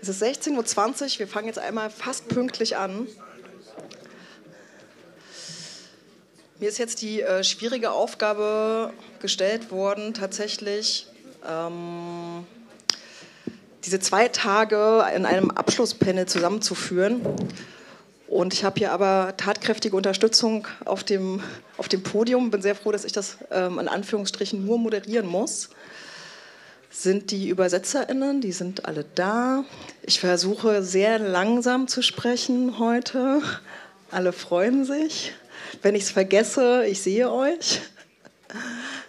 Es ist 16.20 Uhr, wir fangen jetzt einmal fast pünktlich an. Mir ist jetzt die äh, schwierige Aufgabe gestellt worden, tatsächlich ähm, diese zwei Tage in einem Abschlusspanel zusammenzuführen. Und ich habe hier aber tatkräftige Unterstützung auf dem, auf dem Podium. Bin sehr froh, dass ich das ähm, in Anführungsstrichen nur moderieren muss sind die ÜbersetzerInnen, die sind alle da. Ich versuche sehr langsam zu sprechen heute. Alle freuen sich. Wenn ich es vergesse, ich sehe euch.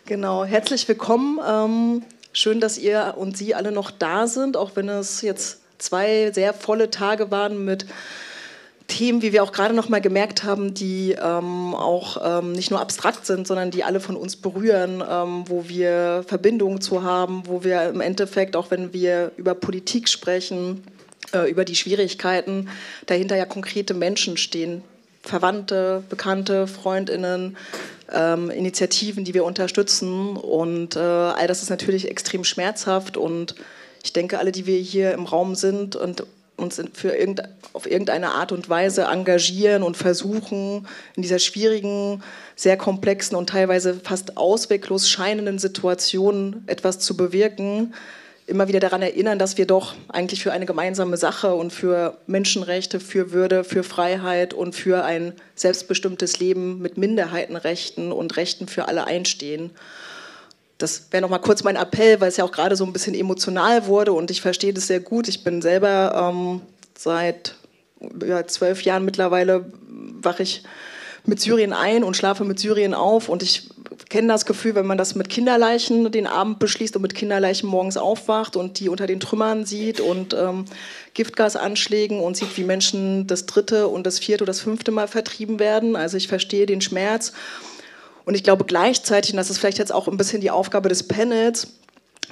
Genau, herzlich willkommen. Ähm, schön, dass ihr und Sie alle noch da sind, auch wenn es jetzt zwei sehr volle Tage waren mit Themen, wie wir auch gerade noch mal gemerkt haben, die ähm, auch ähm, nicht nur abstrakt sind, sondern die alle von uns berühren, ähm, wo wir Verbindungen zu haben, wo wir im Endeffekt, auch wenn wir über Politik sprechen, äh, über die Schwierigkeiten, dahinter ja konkrete Menschen stehen, Verwandte, Bekannte, Freundinnen, ähm, Initiativen, die wir unterstützen. Und äh, all das ist natürlich extrem schmerzhaft und ich denke, alle, die wir hier im Raum sind und uns für irgend, auf irgendeine Art und Weise engagieren und versuchen, in dieser schwierigen, sehr komplexen und teilweise fast ausweglos scheinenden Situation etwas zu bewirken, immer wieder daran erinnern, dass wir doch eigentlich für eine gemeinsame Sache und für Menschenrechte, für Würde, für Freiheit und für ein selbstbestimmtes Leben mit Minderheitenrechten und Rechten für alle einstehen das wäre noch mal kurz mein Appell, weil es ja auch gerade so ein bisschen emotional wurde und ich verstehe das sehr gut. Ich bin selber ähm, seit ja, zwölf Jahren mittlerweile wache ich mit Syrien ein und schlafe mit Syrien auf und ich kenne das Gefühl, wenn man das mit Kinderleichen den Abend beschließt und mit Kinderleichen morgens aufwacht und die unter den Trümmern sieht und ähm, Giftgasanschlägen und sieht, wie Menschen das dritte und das vierte oder das fünfte Mal vertrieben werden. Also ich verstehe den Schmerz und ich glaube gleichzeitig, und das ist vielleicht jetzt auch ein bisschen die Aufgabe des Panels,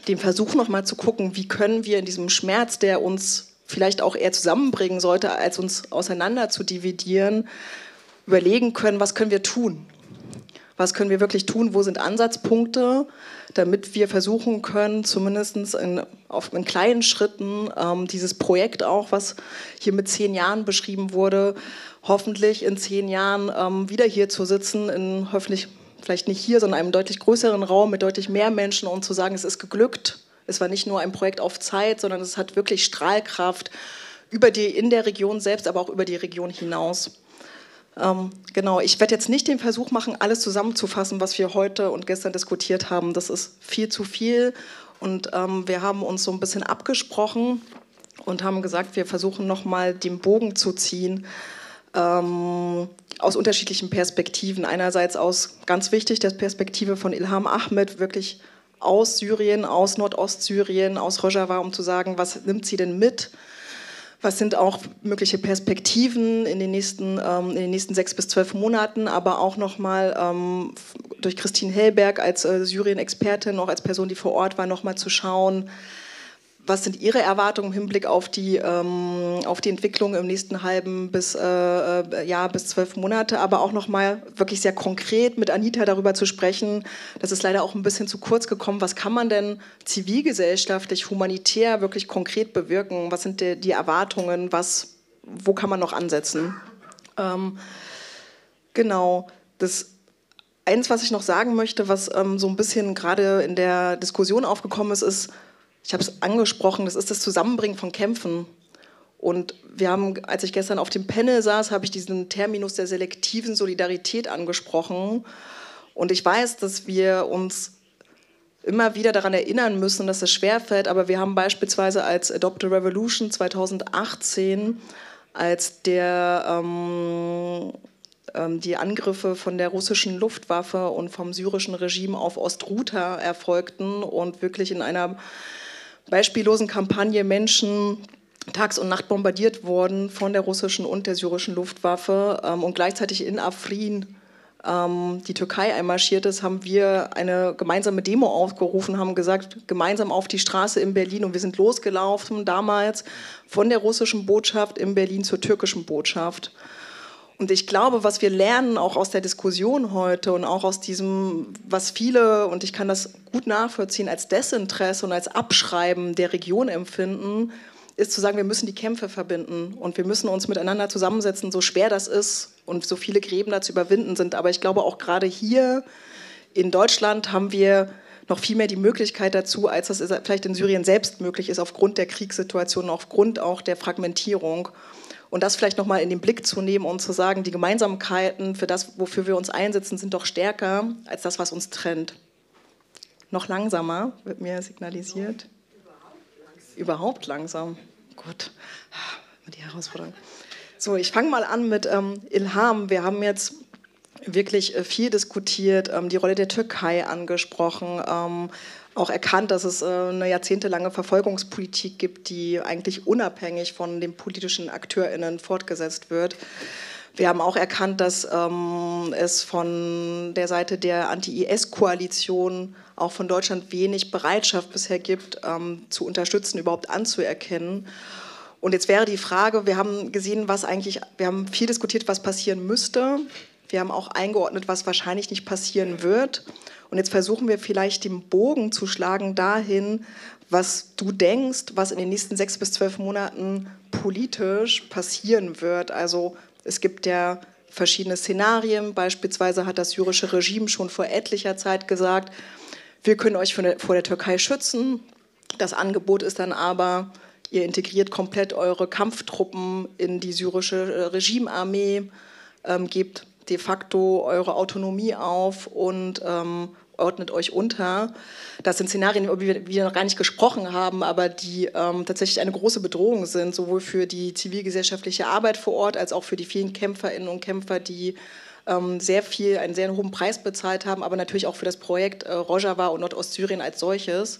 den Versuch nochmal zu gucken, wie können wir in diesem Schmerz, der uns vielleicht auch eher zusammenbringen sollte, als uns auseinander zu dividieren, überlegen können, was können wir tun? Was können wir wirklich tun? Wo sind Ansatzpunkte, damit wir versuchen können, zumindest in, auf, in kleinen Schritten ähm, dieses Projekt auch, was hier mit zehn Jahren beschrieben wurde, hoffentlich in zehn Jahren ähm, wieder hier zu sitzen, in hoffentlich vielleicht nicht hier, sondern einem deutlich größeren Raum mit deutlich mehr Menschen und zu sagen, es ist geglückt. Es war nicht nur ein Projekt auf Zeit, sondern es hat wirklich Strahlkraft über die, in der Region selbst, aber auch über die Region hinaus. Ähm, genau, ich werde jetzt nicht den Versuch machen, alles zusammenzufassen, was wir heute und gestern diskutiert haben. Das ist viel zu viel und ähm, wir haben uns so ein bisschen abgesprochen und haben gesagt, wir versuchen nochmal den Bogen zu ziehen ähm, aus unterschiedlichen Perspektiven. Einerseits aus, ganz wichtig, der Perspektive von Ilham Ahmed, wirklich aus Syrien, aus Nordostsyrien, aus Rojava, um zu sagen, was nimmt sie denn mit? Was sind auch mögliche Perspektiven in den nächsten, ähm, in den nächsten sechs bis zwölf Monaten, aber auch nochmal ähm, durch Christine Hellberg als äh, Syrien-Expertin, noch als Person, die vor Ort war, nochmal zu schauen, was sind Ihre Erwartungen im Hinblick auf die, ähm, auf die Entwicklung im nächsten halben bis äh, äh Jahr bis zwölf Monate, aber auch nochmal wirklich sehr konkret mit Anita darüber zu sprechen. Das ist leider auch ein bisschen zu kurz gekommen. Was kann man denn zivilgesellschaftlich, humanitär wirklich konkret bewirken? Was sind die, die Erwartungen? Was, wo kann man noch ansetzen? Ähm, genau. Das eins, was ich noch sagen möchte, was ähm, so ein bisschen gerade in der Diskussion aufgekommen ist, ist, ich habe es angesprochen, das ist das Zusammenbringen von Kämpfen. Und wir haben, als ich gestern auf dem Panel saß, habe ich diesen Terminus der selektiven Solidarität angesprochen. Und ich weiß, dass wir uns immer wieder daran erinnern müssen, dass es schwerfällt. Aber wir haben beispielsweise als Adopt a Revolution 2018, als der, ähm, ähm, die Angriffe von der russischen Luftwaffe und vom syrischen Regime auf Ostruta erfolgten und wirklich in einer beispiellosen Kampagne Menschen tags und nacht bombardiert wurden von der russischen und der syrischen Luftwaffe ähm, und gleichzeitig in Afrin ähm, die Türkei einmarschiert ist, haben wir eine gemeinsame Demo aufgerufen, haben gesagt, gemeinsam auf die Straße in Berlin und wir sind losgelaufen damals von der russischen Botschaft in Berlin zur türkischen Botschaft. Und ich glaube, was wir lernen, auch aus der Diskussion heute und auch aus diesem, was viele, und ich kann das gut nachvollziehen, als Desinteresse und als Abschreiben der Region empfinden, ist zu sagen, wir müssen die Kämpfe verbinden und wir müssen uns miteinander zusammensetzen, so schwer das ist und so viele Gräben da zu überwinden sind. Aber ich glaube, auch gerade hier in Deutschland haben wir noch viel mehr die Möglichkeit dazu, als das vielleicht in Syrien selbst möglich ist, aufgrund der Kriegssituation, aufgrund auch der Fragmentierung. Und das vielleicht nochmal in den Blick zu nehmen und zu sagen, die Gemeinsamkeiten für das, wofür wir uns einsetzen, sind doch stärker als das, was uns trennt. Noch langsamer, wird mir signalisiert. Überhaupt langsam. Gut, die Herausforderung. So, ich fange mal an mit ähm, Ilham. Wir haben jetzt wirklich äh, viel diskutiert, ähm, die Rolle der Türkei angesprochen, ähm, auch erkannt, dass es äh, eine jahrzehntelange Verfolgungspolitik gibt, die eigentlich unabhängig von den politischen AkteurInnen fortgesetzt wird. Wir haben auch erkannt, dass ähm, es von der Seite der Anti-IS-Koalition auch von Deutschland wenig Bereitschaft bisher gibt, ähm, zu unterstützen, überhaupt anzuerkennen. Und jetzt wäre die Frage, wir haben gesehen, was eigentlich, wir haben viel diskutiert, was passieren müsste. Wir haben auch eingeordnet, was wahrscheinlich nicht passieren wird. Und jetzt versuchen wir vielleicht den Bogen zu schlagen dahin, was du denkst, was in den nächsten sechs bis zwölf Monaten politisch passieren wird. Also es gibt ja verschiedene Szenarien. Beispielsweise hat das syrische Regime schon vor etlicher Zeit gesagt, wir können euch vor der Türkei schützen. Das Angebot ist dann aber, ihr integriert komplett eure Kampftruppen in die syrische Regimearmee, ähm, gebt de facto eure Autonomie auf und ähm, ordnet euch unter. Das sind Szenarien, über die wir noch gar nicht gesprochen haben, aber die ähm, tatsächlich eine große Bedrohung sind, sowohl für die zivilgesellschaftliche Arbeit vor Ort als auch für die vielen Kämpferinnen und Kämpfer, die ähm, sehr viel, einen sehr hohen Preis bezahlt haben, aber natürlich auch für das Projekt äh, Rojava und Nordostsyrien als solches.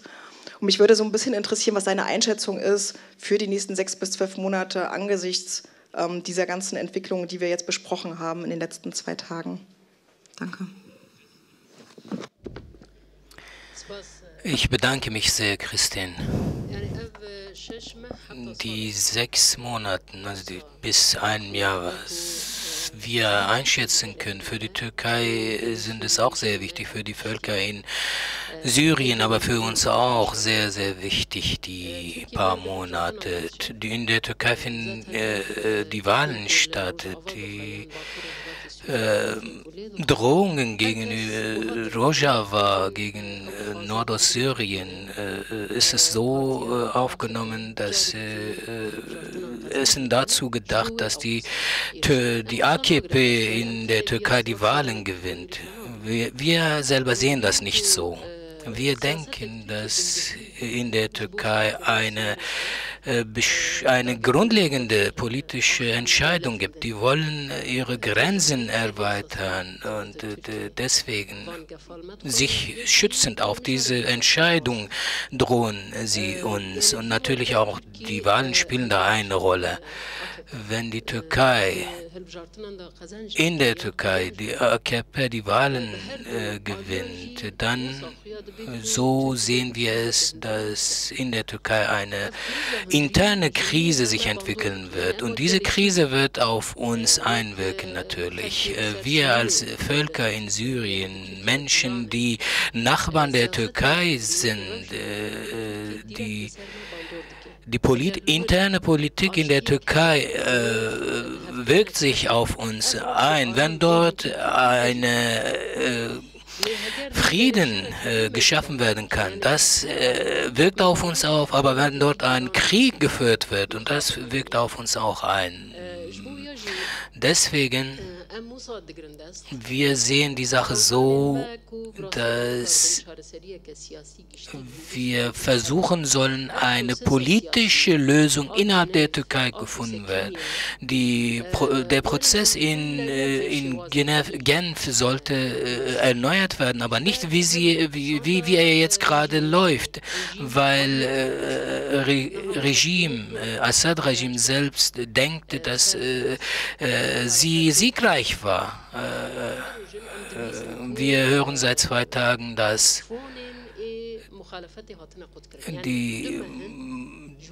Und mich würde so ein bisschen interessieren, was deine Einschätzung ist für die nächsten sechs bis zwölf Monate angesichts ähm, dieser ganzen Entwicklungen, die wir jetzt besprochen haben in den letzten zwei Tagen. Danke. Ich bedanke mich sehr, Christine. Die sechs Monate, also die, bis ein Jahr, was wir einschätzen können, für die Türkei sind es auch sehr wichtig, für die Völker in Syrien, aber für uns auch sehr, sehr wichtig, die paar Monate. In der Türkei finden äh, die Wahlen statt. Die äh, Drohungen gegen äh, Rojava, gegen äh, Nordostsyrien, äh, ist es so äh, aufgenommen, dass äh, es sind dazu gedacht, dass die, die AKP in der Türkei die Wahlen gewinnt. Wir, wir selber sehen das nicht so. Wir denken, dass in der Türkei eine, äh, eine grundlegende politische Entscheidung gibt. Die wollen ihre Grenzen erweitern und äh, deswegen sich schützend auf diese Entscheidung drohen sie uns. Und natürlich auch die Wahlen spielen da eine Rolle wenn die Türkei in der Türkei die AKP die Wahlen äh, gewinnt, dann so sehen wir es, dass in der Türkei eine interne Krise sich entwickeln wird. Und diese Krise wird auf uns einwirken natürlich. Äh, wir als Völker in Syrien, Menschen, die Nachbarn der Türkei sind, äh, die die Polit interne Politik in der Türkei äh, wirkt sich auf uns ein. Wenn dort eine äh, Frieden äh, geschaffen werden kann, das äh, wirkt auf uns auf, aber wenn dort ein Krieg geführt wird, und das wirkt auf uns auch ein. Deswegen wir sehen die Sache so, dass wir versuchen sollen, eine politische Lösung innerhalb der Türkei gefunden wird. Die, der Prozess in, äh, in Genf, sollte äh, erneuert werden, aber nicht wie, sie, wie, wie, er jetzt gerade läuft, weil äh, Re, Regime, äh, Assad-Regime selbst denkt, dass äh, sie siegreich war. wir hören seit zwei Tagen, dass die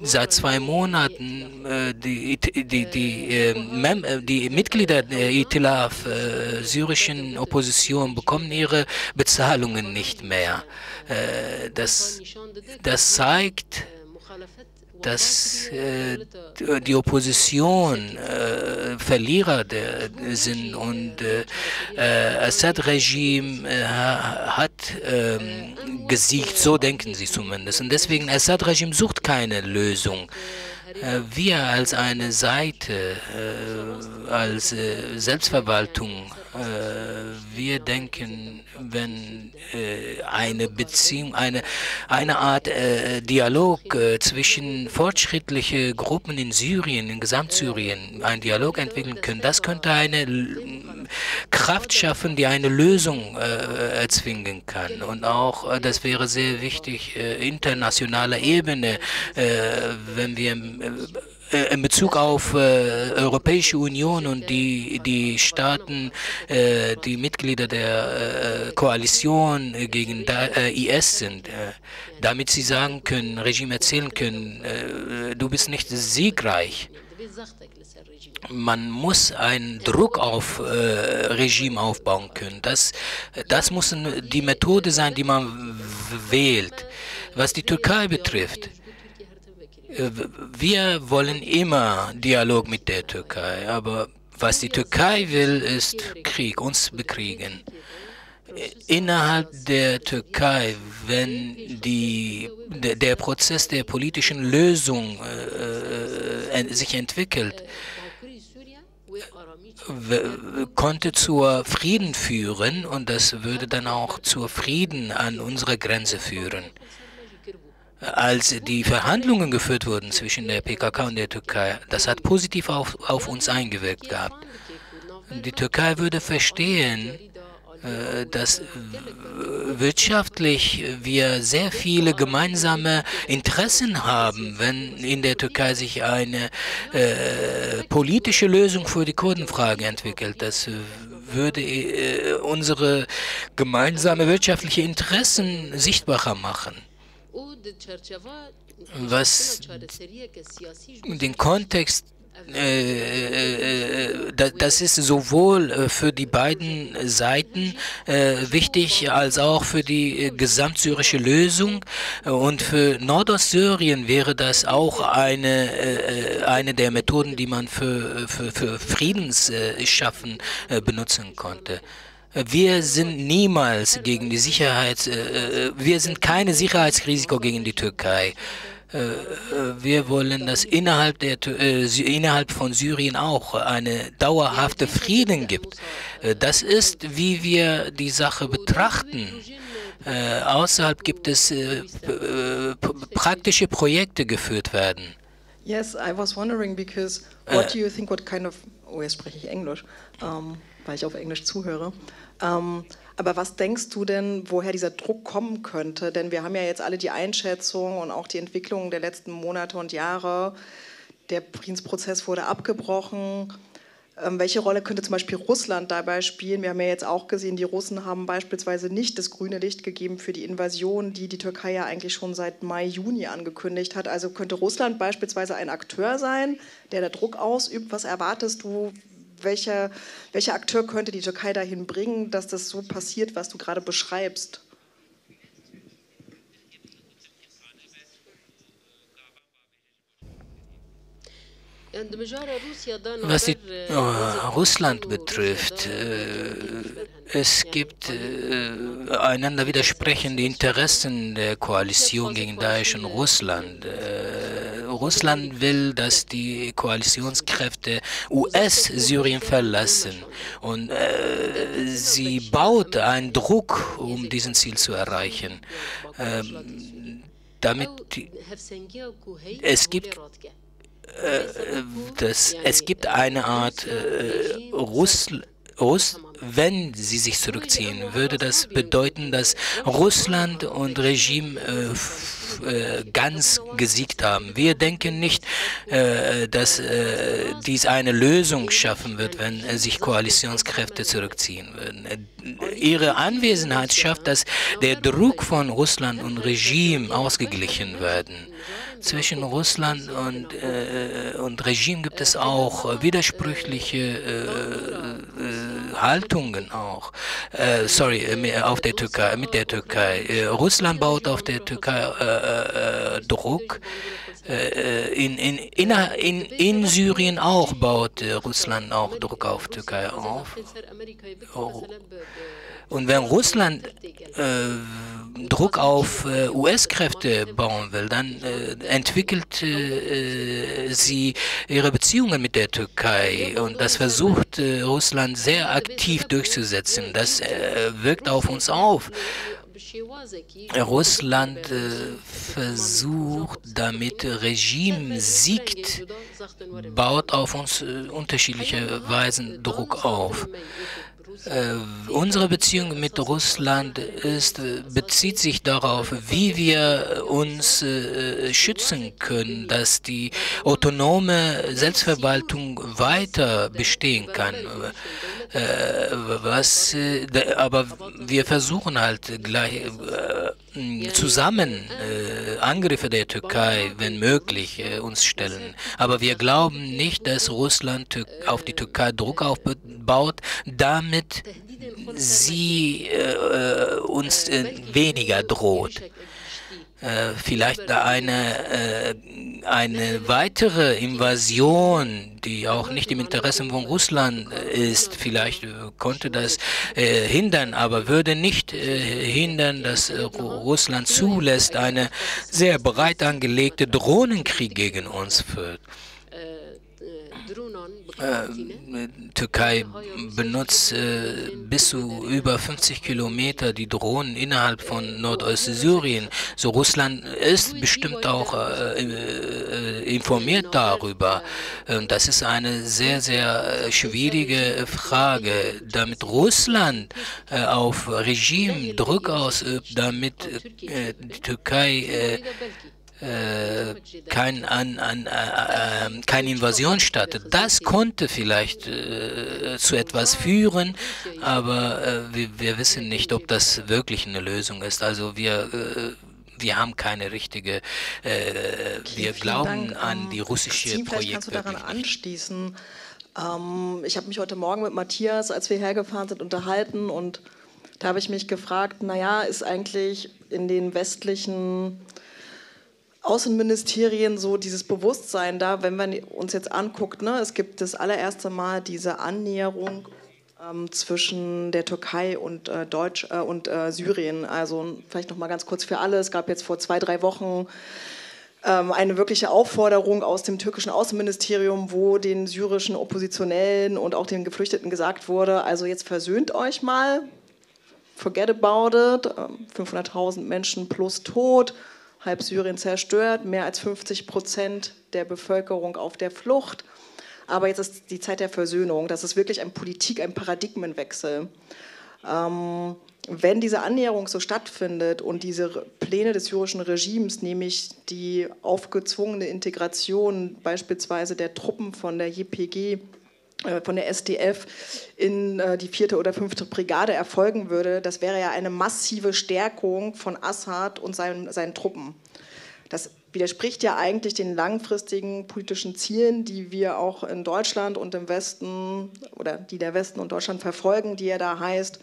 seit zwei Monaten äh, die, die, die, äh, die Mitglieder der Itilaf äh, syrischen Opposition bekommen ihre Bezahlungen nicht mehr. das, das zeigt, dass äh, die Opposition äh, Verlierer der, sind und äh, äh Assad-Regime äh, hat ähm, gesiegt, so denken sie zumindest. Und deswegen, Assad-Regime sucht keine Lösung. Äh, wir als eine Seite, als Selbstverwaltung, wir denken, wenn äh, eine Beziehung, eine, eine Art äh, Dialog äh, zwischen fortschrittlichen Gruppen in Syrien, in Gesamtsyrien, einen Dialog entwickeln können, das könnte eine Kraft schaffen, die eine Lösung äh, erzwingen kann. Und auch, äh, das wäre sehr wichtig, äh, internationaler Ebene, wenn wir äh, in Bezug auf äh, Europäische Union und die, die Staaten, äh, die Mitglieder der äh, Koalition gegen äh, IS sind, äh, damit sie sagen können, Regime erzählen können, du bist nicht siegreich. Man muss einen Druck auf Regime aufbauen können. Das, das muss die Methode sein, die man wählt. Was die Türkei betrifft, wir wollen immer Dialog mit der Türkei, aber was die Türkei will, ist Krieg, uns bekriegen. Innerhalb der Türkei, wenn die, der, der Prozess der politischen Lösung äh, äh sich entwickelt, konnte zur Frieden führen und das würde dann auch zur Frieden an unserer Grenze führen als die Verhandlungen geführt wurden zwischen der PKK und der Türkei, das hat positiv auf, auf uns eingewirkt gehabt. Die Türkei würde verstehen, äh, dass wirtschaftlich wir sehr viele gemeinsame Interessen haben, wenn in der Türkei sich eine äh, politische Lösung für die Kurdenfrage entwickelt. Das würde äh, unsere gemeinsame wirtschaftliche Interessen sichtbarer machen was den Kontext das ist sowohl für die beiden Seiten wichtig als auch für die gesamtsyrische Lösung. Und für Nordostsyrien wäre das auch eine, eine der Methoden, die man für, für, für Friedensschaffen benutzen konnte. Wir sind niemals gegen die Sicherheit, äh, äh, wir sind keine Sicherheitsrisiko gegen die Türkei. Äh, wir wollen, dass innerhalb, der, innerhalb von Syrien auch eine dauerhafte Frieden gibt. Das ist, wie wir die Sache betrachten. außerhalb gibt es praktische Projekte geführt werden. Yes, I was wondering because what do you think what kind of oh jetzt spreche ich Englisch. Um, weil ich auf Englisch zuhöre. Ähm, aber was denkst du denn, woher dieser Druck kommen könnte? Denn wir haben ja jetzt alle die Einschätzung und auch die Entwicklung der letzten Monate und Jahre. Der Friedensprozess wurde abgebrochen. Ähm, welche Rolle könnte zum Beispiel Russland dabei spielen? Wir haben ja jetzt auch gesehen, die Russen haben beispielsweise nicht das grüne Licht gegeben für die Invasion, die die Türkei ja eigentlich schon seit Mai, Juni angekündigt hat. Also könnte Russland beispielsweise ein Akteur sein, der da Druck ausübt. Was erwartest du? Welcher, welcher Akteur könnte die Türkei dahin bringen, dass das so passiert, was du gerade beschreibst? Was die, oh, Russland betrifft, äh, es gibt äh, einander widersprechende Interessen der Koalition gegen Daesh und Russland. Äh, Russland will, dass die Koalitionskräfte US-Syrien verlassen und äh, sie baut einen Druck, um diesen Ziel zu erreichen. Ähm, damit es gibt äh, das, es gibt eine Art äh, Russ, Russ, wenn sie sich zurückziehen, würde das bedeuten, dass Russland und Regime äh, äh, ganz gesiegt haben. Wir denken nicht, äh, dass äh, dies eine Lösung schaffen wird, wenn sich Koalitionskräfte zurückziehen würden. Ihre Anwesenheit schafft, dass der Druck von Russland und Regime ausgeglichen werden. Zwischen Russland und, äh, und Regime gibt es auch widersprüchliche äh, äh, Haltungen auch. Äh, sorry, äh, auf der Türkei, mit der Türkei. Äh, Russland baut auf der Türkei Druck. äh, in, in, in, in, in Syrien auch baut Russland auch Druck auf Türkei auf. Oh. Und wenn Russland äh, Druck auf äh, US-Kräfte bauen will, dann äh, entwickelt äh, sie ihre Beziehungen mit der Türkei und das versucht äh, Russland sehr aktiv durchzusetzen. Das äh, wirkt auf uns auf. Russland versucht, damit Regime siegt, baut auf uns unterschiedliche Weisen Druck auf. Äh, unsere Beziehung mit Russland ist, bezieht sich darauf, wie wir uns äh, schützen können, dass die autonome Selbstverwaltung weiter bestehen kann. Äh, was, äh, aber wir versuchen halt gleich äh, zusammen äh, Angriffe der Türkei, wenn möglich, uns stellen. Aber wir glauben nicht, dass Russland auf die Türkei Druck aufbaut, damit sie uns weniger droht. Äh, vielleicht eine, äh, eine weitere Invasion, die auch nicht im Interesse von Russland ist, vielleicht äh, konnte das äh, hindern, aber würde nicht äh, hindern, dass Russland zulässt, eine sehr breit angelegte Drohnenkrieg gegen uns führt. Äh, Türkei benutzt äh, bis zu über 50 Kilometer die Drohnen innerhalb von Nordostsyrien. So Russland ist bestimmt auch äh, äh informiert darüber. Und das ist eine sehr, sehr schwierige Frage. Damit Russland äh, auf Regime Druck ausübt, damit äh, die Türkei äh, kein, an, an, äh, äh, keine Invasion startet. Das konnte vielleicht äh, zu etwas führen, aber äh, wir, wir, wissen nicht, ob das wirklich eine Lösung ist. Also wir äh, wir haben keine richtige, okay, wir glauben Dank. an die russische Projekte. Vielleicht kannst du daran anschließen. Ähm, ich habe mich heute Morgen mit Matthias, als wir hergefahren sind, unterhalten und da habe ich mich gefragt, naja, ist eigentlich in den westlichen Außenministerien so dieses Bewusstsein da, wenn man uns jetzt anguckt, ne, es gibt das allererste Mal diese Annäherung ähm, zwischen der Türkei und, äh, Deutsch, äh, und äh, Syrien. Also vielleicht noch mal ganz kurz für alle. Es gab jetzt vor zwei, drei Wochen ähm, eine wirkliche Aufforderung aus dem türkischen Außenministerium, wo den syrischen Oppositionellen und auch den Geflüchteten gesagt wurde, also jetzt versöhnt euch mal, forget about it, 500.000 ähm, Menschen plus tot, halb Syrien zerstört, mehr als 50 Prozent der Bevölkerung auf der Flucht. Aber jetzt ist die Zeit der Versöhnung. Das ist wirklich ein Politik, ein Paradigmenwechsel. Ähm, wenn diese Annäherung so stattfindet und diese Pläne des syrischen Regimes, nämlich die aufgezwungene Integration beispielsweise der Truppen von der JPG von der SDF in äh, die vierte oder fünfte Brigade erfolgen würde, das wäre ja eine massive Stärkung von Assad und seinen, seinen Truppen. Das widerspricht ja eigentlich den langfristigen politischen Zielen, die wir auch in Deutschland und im Westen oder die der Westen und Deutschland verfolgen, die ja da heißt,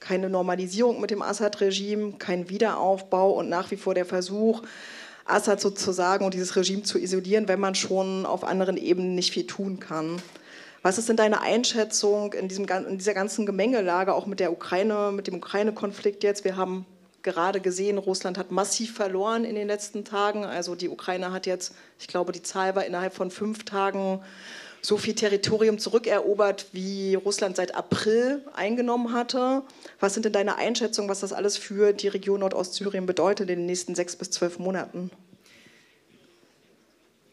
keine Normalisierung mit dem Assad-Regime, kein Wiederaufbau und nach wie vor der Versuch, Assad sozusagen und dieses Regime zu isolieren, wenn man schon auf anderen Ebenen nicht viel tun kann. Was ist denn deine Einschätzung in, diesem, in dieser ganzen Gemengelage, auch mit der Ukraine, mit dem Ukraine-Konflikt jetzt? Wir haben gerade gesehen, Russland hat massiv verloren in den letzten Tagen. Also die Ukraine hat jetzt, ich glaube, die Zahl war innerhalb von fünf Tagen so viel Territorium zurückerobert, wie Russland seit April eingenommen hatte. Was sind denn deine Einschätzungen, was das alles für die Region Nordostsyrien bedeutet in den nächsten sechs bis zwölf Monaten?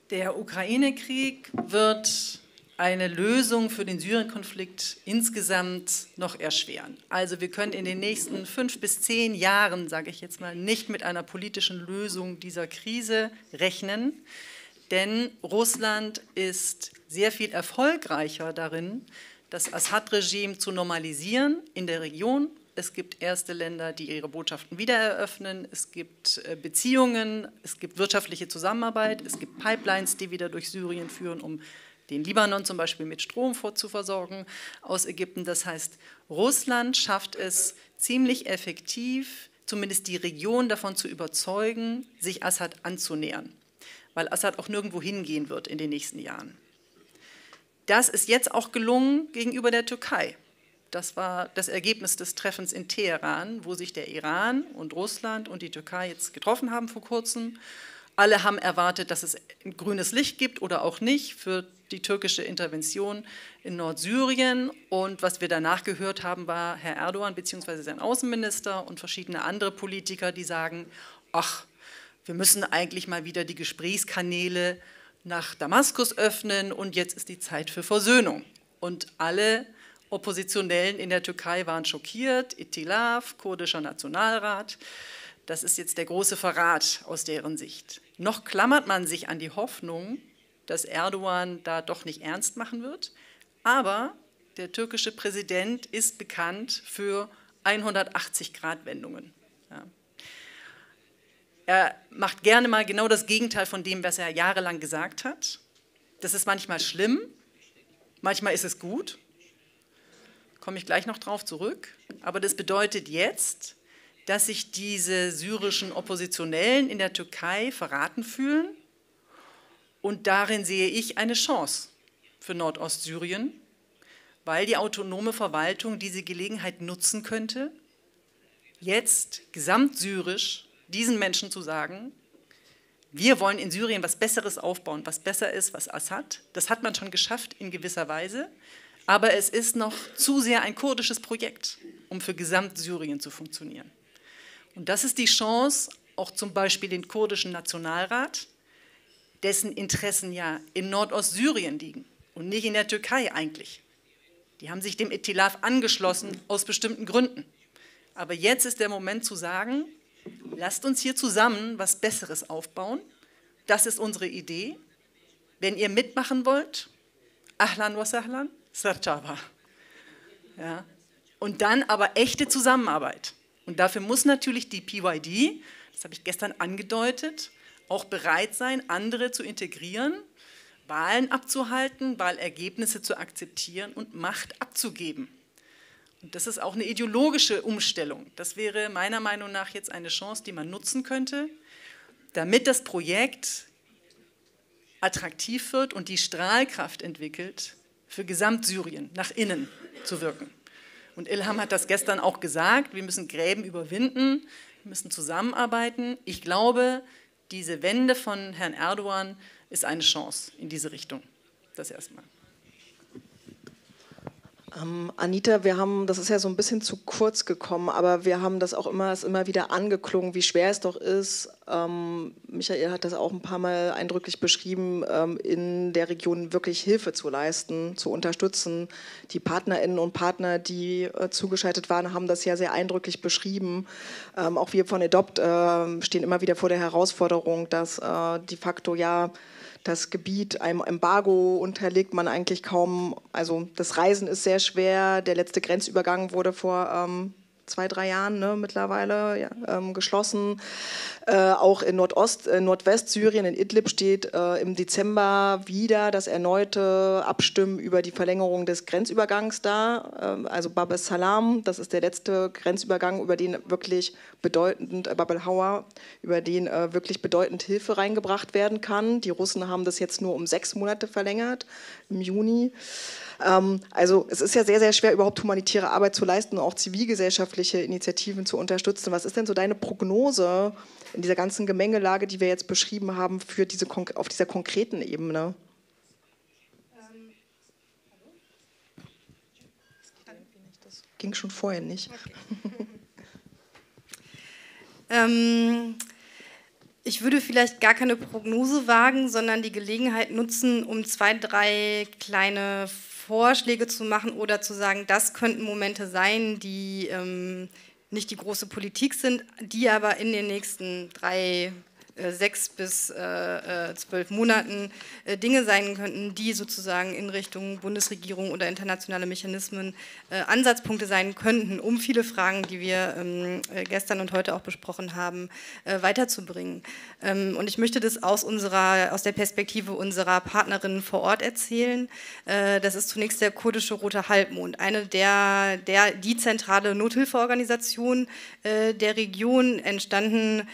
Der Ukraine-Krieg wird eine Lösung für den Syrien-Konflikt insgesamt noch erschweren. Also wir können in den nächsten fünf bis zehn Jahren, sage ich jetzt mal, nicht mit einer politischen Lösung dieser Krise rechnen, denn Russland ist sehr viel erfolgreicher darin, das Assad-Regime zu normalisieren in der Region. Es gibt erste Länder, die ihre Botschaften wieder eröffnen. Es gibt äh, Beziehungen, es gibt wirtschaftliche Zusammenarbeit, es gibt Pipelines, die wieder durch Syrien führen, um den Libanon zum Beispiel mit Strom zu versorgen aus Ägypten. Das heißt, Russland schafft es ziemlich effektiv, zumindest die Region davon zu überzeugen, sich Assad anzunähern. weil Assad auch nirgendwo hingehen wird in den nächsten Jahren. Das ist jetzt auch gelungen gegenüber der Türkei. Das war das Ergebnis des Treffens in Teheran, wo sich der Iran und Russland und die Türkei jetzt getroffen haben vor kurzem. Alle haben erwartet, dass es grünes Licht gibt oder auch nicht für die türkische Intervention in Nordsyrien. Und was wir danach gehört haben, war Herr Erdogan bzw. sein Außenminister und verschiedene andere Politiker, die sagen, ach, wir müssen eigentlich mal wieder die Gesprächskanäle nach Damaskus öffnen und jetzt ist die Zeit für Versöhnung. Und alle Oppositionellen in der Türkei waren schockiert, Itilaf, kurdischer Nationalrat. Das ist jetzt der große Verrat aus deren Sicht. Noch klammert man sich an die Hoffnung, dass Erdogan da doch nicht ernst machen wird. Aber der türkische Präsident ist bekannt für 180-Grad-Wendungen. Ja. Er macht gerne mal genau das Gegenteil von dem, was er jahrelang gesagt hat. Das ist manchmal schlimm, manchmal ist es gut. Komme ich gleich noch drauf zurück. Aber das bedeutet jetzt, dass sich diese syrischen Oppositionellen in der Türkei verraten fühlen. Und darin sehe ich eine Chance für Nordostsyrien, weil die autonome Verwaltung diese Gelegenheit nutzen könnte, jetzt gesamtsyrisch diesen Menschen zu sagen, wir wollen in Syrien was Besseres aufbauen, was besser ist, was Assad. Das hat man schon geschafft in gewisser Weise, aber es ist noch zu sehr ein kurdisches Projekt, um für Gesamtsyrien zu funktionieren. Und das ist die Chance, auch zum Beispiel den kurdischen Nationalrat, dessen Interessen ja in Nordostsyrien liegen und nicht in der Türkei eigentlich. Die haben sich dem Etilaf angeschlossen aus bestimmten Gründen. Aber jetzt ist der Moment zu sagen, lasst uns hier zusammen was Besseres aufbauen. Das ist unsere Idee. Wenn ihr mitmachen wollt, ahlan wa sahlan, sartaba. Ja. Und dann aber echte Zusammenarbeit. Und dafür muss natürlich die PYD, das habe ich gestern angedeutet, auch bereit sein, andere zu integrieren, Wahlen abzuhalten, Wahlergebnisse zu akzeptieren und Macht abzugeben. Und das ist auch eine ideologische Umstellung. Das wäre meiner Meinung nach jetzt eine Chance, die man nutzen könnte, damit das Projekt attraktiv wird und die Strahlkraft entwickelt, für Gesamtsyrien nach innen zu wirken. Und Ilham hat das gestern auch gesagt, wir müssen Gräben überwinden, wir müssen zusammenarbeiten. Ich glaube, diese Wende von Herrn Erdogan ist eine Chance in diese Richtung. Das erstmal. Ähm, Anita, wir haben, das ist ja so ein bisschen zu kurz gekommen, aber wir haben das auch immer, ist immer wieder angeklungen, wie schwer es doch ist. Ähm, Michael hat das auch ein paar Mal eindrücklich beschrieben, ähm, in der Region wirklich Hilfe zu leisten, zu unterstützen. Die Partnerinnen und Partner, die äh, zugeschaltet waren, haben das ja sehr eindrücklich beschrieben. Ähm, auch wir von Adopt äh, stehen immer wieder vor der Herausforderung, dass äh, de facto ja das Gebiet einem Embargo unterliegt man eigentlich kaum. Also das Reisen ist sehr schwer. Der letzte Grenzübergang wurde vor ähm, zwei, drei Jahren ne, mittlerweile ja, ähm, geschlossen. Äh, auch in Nordost, äh, Nordwestsyrien, in Idlib steht äh, im Dezember wieder das erneute Abstimmen über die Verlängerung des Grenzübergangs da. Ähm, also Bab es Salam, das ist der letzte Grenzübergang, über den wirklich bedeutend, äh, Bab el Hawa, über den äh, wirklich bedeutend Hilfe reingebracht werden kann. Die Russen haben das jetzt nur um sechs Monate verlängert, im Juni. Ähm, also es ist ja sehr, sehr schwer, überhaupt humanitäre Arbeit zu leisten und auch zivilgesellschaftliche Initiativen zu unterstützen. Was ist denn so deine Prognose in dieser ganzen Gemengelage, die wir jetzt beschrieben haben, für diese, auf dieser konkreten Ebene? Ging schon vorher nicht. Okay. ähm, ich würde vielleicht gar keine Prognose wagen, sondern die Gelegenheit nutzen, um zwei, drei kleine Vorschläge zu machen oder zu sagen, das könnten Momente sein, die ähm, nicht die große Politik sind, die aber in den nächsten drei sechs bis äh, äh, zwölf Monaten Dinge sein könnten, die sozusagen in Richtung Bundesregierung oder internationale Mechanismen Ansatzpunkte sein könnten, um viele Fragen, die wir ähm, gestern und heute auch besprochen haben, weiterzubringen. Ähm, und ich möchte das aus, unserer, aus der Perspektive unserer Partnerinnen vor Ort erzählen. Das ist zunächst der kurdische Rote Halbmond, eine der, der die zentrale Nothilfeorganisation der Region, entstanden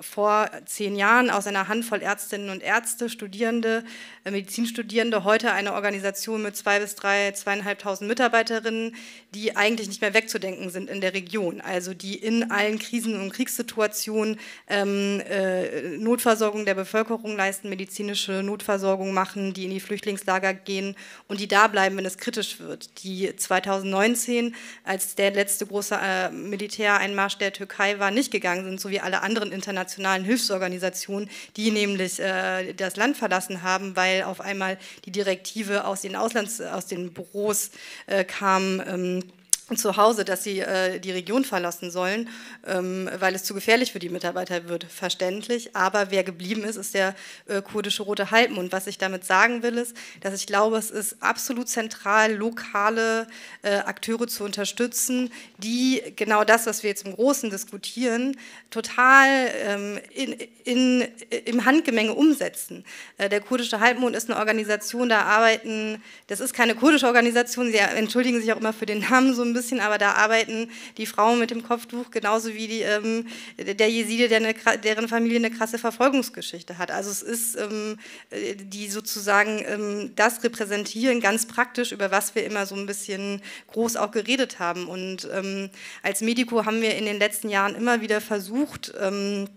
vor zehn Jahren aus einer Handvoll Ärztinnen und Ärzte, Studierende, äh, Medizinstudierende, heute eine Organisation mit zwei bis drei, zweieinhalbtausend Mitarbeiterinnen, die eigentlich nicht mehr wegzudenken sind in der Region. Also die in allen Krisen- und Kriegssituationen ähm, äh, Notversorgung der Bevölkerung leisten, medizinische Notversorgung machen, die in die Flüchtlingslager gehen und die da bleiben, wenn es kritisch wird. Die 2019, als der letzte große äh, Militäreinmarsch der Türkei war, nicht gegangen sind, so wie alle anderen internationalen Hilfsorganisationen, die nämlich äh, das Land verlassen haben, weil auf einmal die Direktive aus den Auslands, aus den Büros äh, kam. Ähm, zu Hause, dass sie äh, die Region verlassen sollen, ähm, weil es zu gefährlich für die Mitarbeiter wird, verständlich. Aber wer geblieben ist, ist der äh, kurdische Rote Halbmond. Was ich damit sagen will, ist, dass ich glaube, es ist absolut zentral, lokale äh, Akteure zu unterstützen, die genau das, was wir jetzt im Großen diskutieren, total ähm, in, in, im Handgemenge umsetzen. Äh, der kurdische Halbmond ist eine Organisation, da arbeiten, das ist keine kurdische Organisation, sie entschuldigen sich auch immer für den Namen so ein bisschen, bisschen, aber da arbeiten die Frauen mit dem Kopftuch genauso wie die, ähm, der Jeside, der eine, deren Familie eine krasse Verfolgungsgeschichte hat. Also es ist, ähm, äh, die sozusagen ähm, das repräsentieren, ganz praktisch, über was wir immer so ein bisschen groß auch geredet haben. Und ähm, als Medico haben wir in den letzten Jahren immer wieder versucht, ähm, äh, ähm,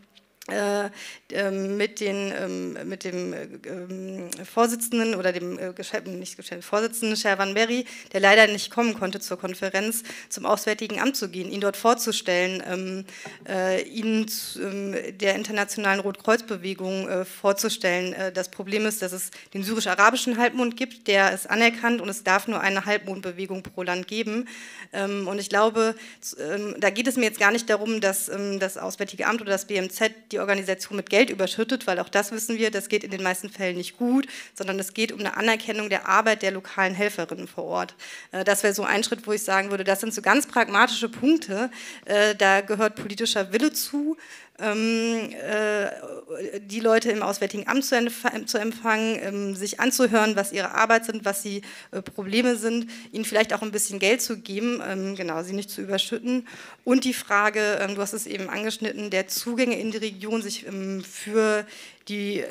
mit, den, ähm, mit dem ähm, Vorsitzenden oder dem äh, nicht Vorsitzenden Sherwan Berry, der leider nicht kommen konnte zur Konferenz, zum Auswärtigen Amt zu gehen, ihn dort vorzustellen, ähm, äh, ihn ähm, der internationalen Rotkreuzbewegung äh, vorzustellen. Äh, das Problem ist, dass es den syrisch-arabischen Halbmond gibt, der ist anerkannt und es darf nur eine Halbmondbewegung pro Land geben. Ähm, und ich glaube, da geht es mir jetzt gar nicht darum, dass das Auswärtige Amt oder das BMZ die Organisation mit Geld überschüttet, weil auch das wissen wir, das geht in den meisten Fällen nicht gut, sondern es geht um eine Anerkennung der Arbeit der lokalen Helferinnen vor Ort. Äh, das wäre so ein Schritt, wo ich sagen würde, das sind so ganz pragmatische Punkte, äh, da gehört politischer Wille zu ähm, äh, die Leute im Auswärtigen Amt zu, zu empfangen, ähm, sich anzuhören, was ihre Arbeit sind, was die äh, Probleme sind, ihnen vielleicht auch ein bisschen Geld zu geben, ähm, genau, sie nicht zu überschütten. Und die Frage, ähm, du hast es eben angeschnitten, der Zugänge in die Region, sich ähm, für die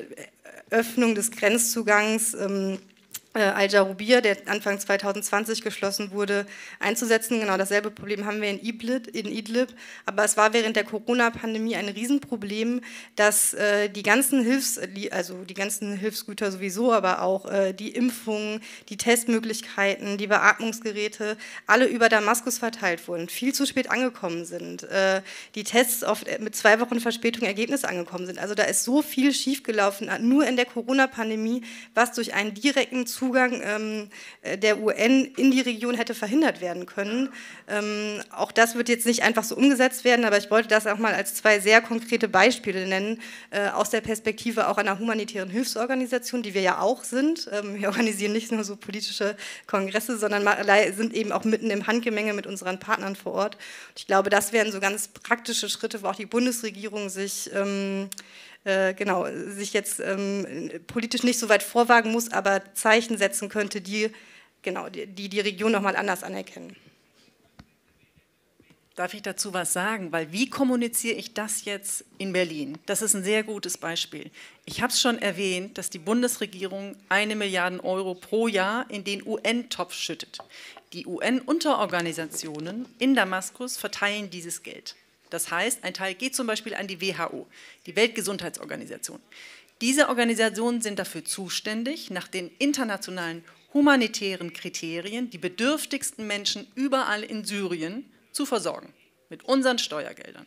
Öffnung des Grenzzugangs ähm, äh, Al-Jarubir, der Anfang 2020 geschlossen wurde, einzusetzen. Genau dasselbe Problem haben wir in Idlib, in Idlib. aber es war während der Corona-Pandemie ein Riesenproblem, dass äh, die ganzen Hilfs, also die ganzen Hilfsgüter sowieso, aber auch äh, die Impfungen, die Testmöglichkeiten, die Beatmungsgeräte, alle über Damaskus verteilt wurden, viel zu spät angekommen sind, äh, die Tests oft mit zwei Wochen Verspätung Ergebnisse angekommen sind. Also da ist so viel schiefgelaufen, nur in der Corona-Pandemie, was durch einen direkten Zugang Zugang ähm, äh, der UN in die Region hätte verhindert werden können. Ähm, auch das wird jetzt nicht einfach so umgesetzt werden, aber ich wollte das auch mal als zwei sehr konkrete Beispiele nennen, äh, aus der Perspektive auch einer humanitären Hilfsorganisation, die wir ja auch sind. Ähm, wir organisieren nicht nur so politische Kongresse, sondern sind eben auch mitten im Handgemenge mit unseren Partnern vor Ort. Ich glaube, das wären so ganz praktische Schritte, wo auch die Bundesregierung sich ähm, äh, genau, sich jetzt ähm, politisch nicht so weit vorwagen muss, aber Zeichen setzen könnte, die genau, die, die Region nochmal anders anerkennen. Darf ich dazu was sagen? Weil wie kommuniziere ich das jetzt in Berlin? Das ist ein sehr gutes Beispiel. Ich habe es schon erwähnt, dass die Bundesregierung eine Milliarde Euro pro Jahr in den UN-Topf schüttet. Die UN-Unterorganisationen in Damaskus verteilen dieses Geld. Das heißt, ein Teil geht zum Beispiel an die WHO, die Weltgesundheitsorganisation. Diese Organisationen sind dafür zuständig, nach den internationalen humanitären Kriterien die bedürftigsten Menschen überall in Syrien zu versorgen, mit unseren Steuergeldern.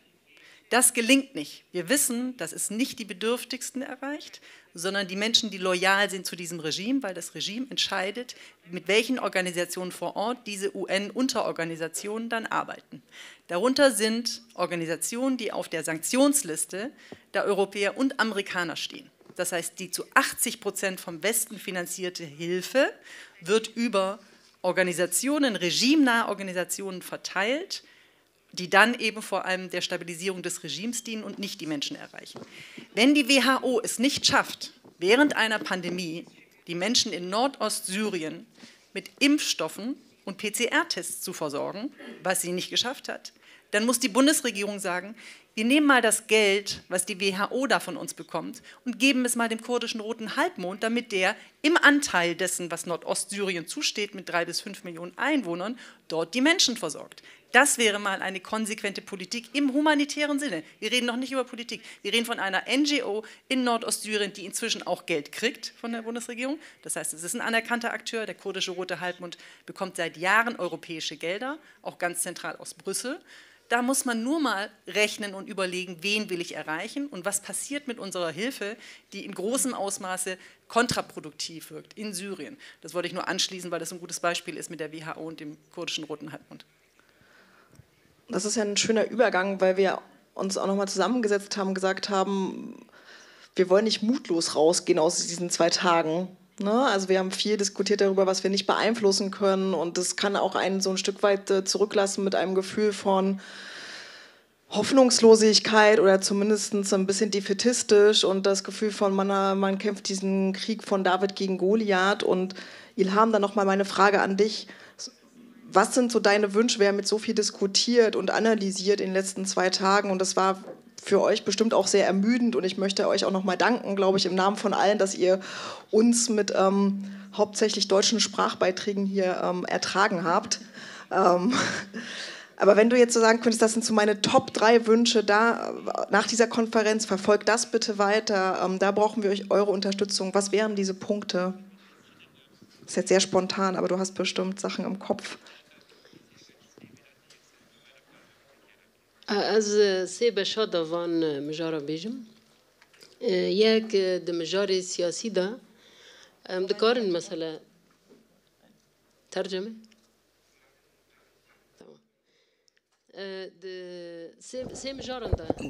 Das gelingt nicht. Wir wissen, dass es nicht die Bedürftigsten erreicht, sondern die Menschen, die loyal sind zu diesem Regime, weil das Regime entscheidet, mit welchen Organisationen vor Ort diese UN-Unterorganisationen dann arbeiten. Darunter sind Organisationen, die auf der Sanktionsliste der Europäer und Amerikaner stehen. Das heißt, die zu 80 Prozent vom Westen finanzierte Hilfe wird über Organisationen, regimenahe Organisationen verteilt, die dann eben vor allem der Stabilisierung des Regimes dienen und nicht die Menschen erreichen. Wenn die WHO es nicht schafft, während einer Pandemie die Menschen in Nordostsyrien mit Impfstoffen und PCR-Tests zu versorgen, was sie nicht geschafft hat, dann muss die Bundesregierung sagen, wir nehmen mal das Geld, was die WHO da von uns bekommt, und geben es mal dem kurdischen Roten Halbmond, damit der im Anteil dessen, was Nordostsyrien zusteht, mit drei bis fünf Millionen Einwohnern, dort die Menschen versorgt. Das wäre mal eine konsequente Politik im humanitären Sinne. Wir reden noch nicht über Politik. Wir reden von einer NGO in Nordostsyrien, die inzwischen auch Geld kriegt von der Bundesregierung. Das heißt, es ist ein anerkannter Akteur. Der kurdische Rote Halbmond bekommt seit Jahren europäische Gelder, auch ganz zentral aus Brüssel. Da muss man nur mal rechnen und überlegen, wen will ich erreichen und was passiert mit unserer Hilfe, die in großem Ausmaße kontraproduktiv wirkt in Syrien. Das wollte ich nur anschließen, weil das ein gutes Beispiel ist mit der WHO und dem kurdischen Roten Halbmond. Das ist ja ein schöner Übergang, weil wir uns auch nochmal zusammengesetzt haben, gesagt haben, wir wollen nicht mutlos rausgehen aus diesen zwei Tagen. Ne? Also wir haben viel diskutiert darüber, was wir nicht beeinflussen können und das kann auch einen so ein Stück weit äh, zurücklassen mit einem Gefühl von Hoffnungslosigkeit oder zumindest ein bisschen defetistisch und das Gefühl von, man, äh, man kämpft diesen Krieg von David gegen Goliath und Ilham, dann nochmal meine Frage an dich was sind so deine Wünsche? Wir haben mit so viel diskutiert und analysiert in den letzten zwei Tagen und das war für euch bestimmt auch sehr ermüdend und ich möchte euch auch nochmal danken, glaube ich, im Namen von allen, dass ihr uns mit ähm, hauptsächlich deutschen Sprachbeiträgen hier ähm, ertragen habt. Ähm, aber wenn du jetzt so sagen könntest, das sind so meine Top drei Wünsche da nach dieser Konferenz, verfolgt das bitte weiter. Ähm, da brauchen wir euch eure Unterstützung. Was wären diese Punkte? Das ist jetzt sehr spontan, aber du hast bestimmt Sachen im Kopf. از سه بشا دوان مجارا بیجم یک د مجار سیاسی دا ام دکارن مثلا ترجمه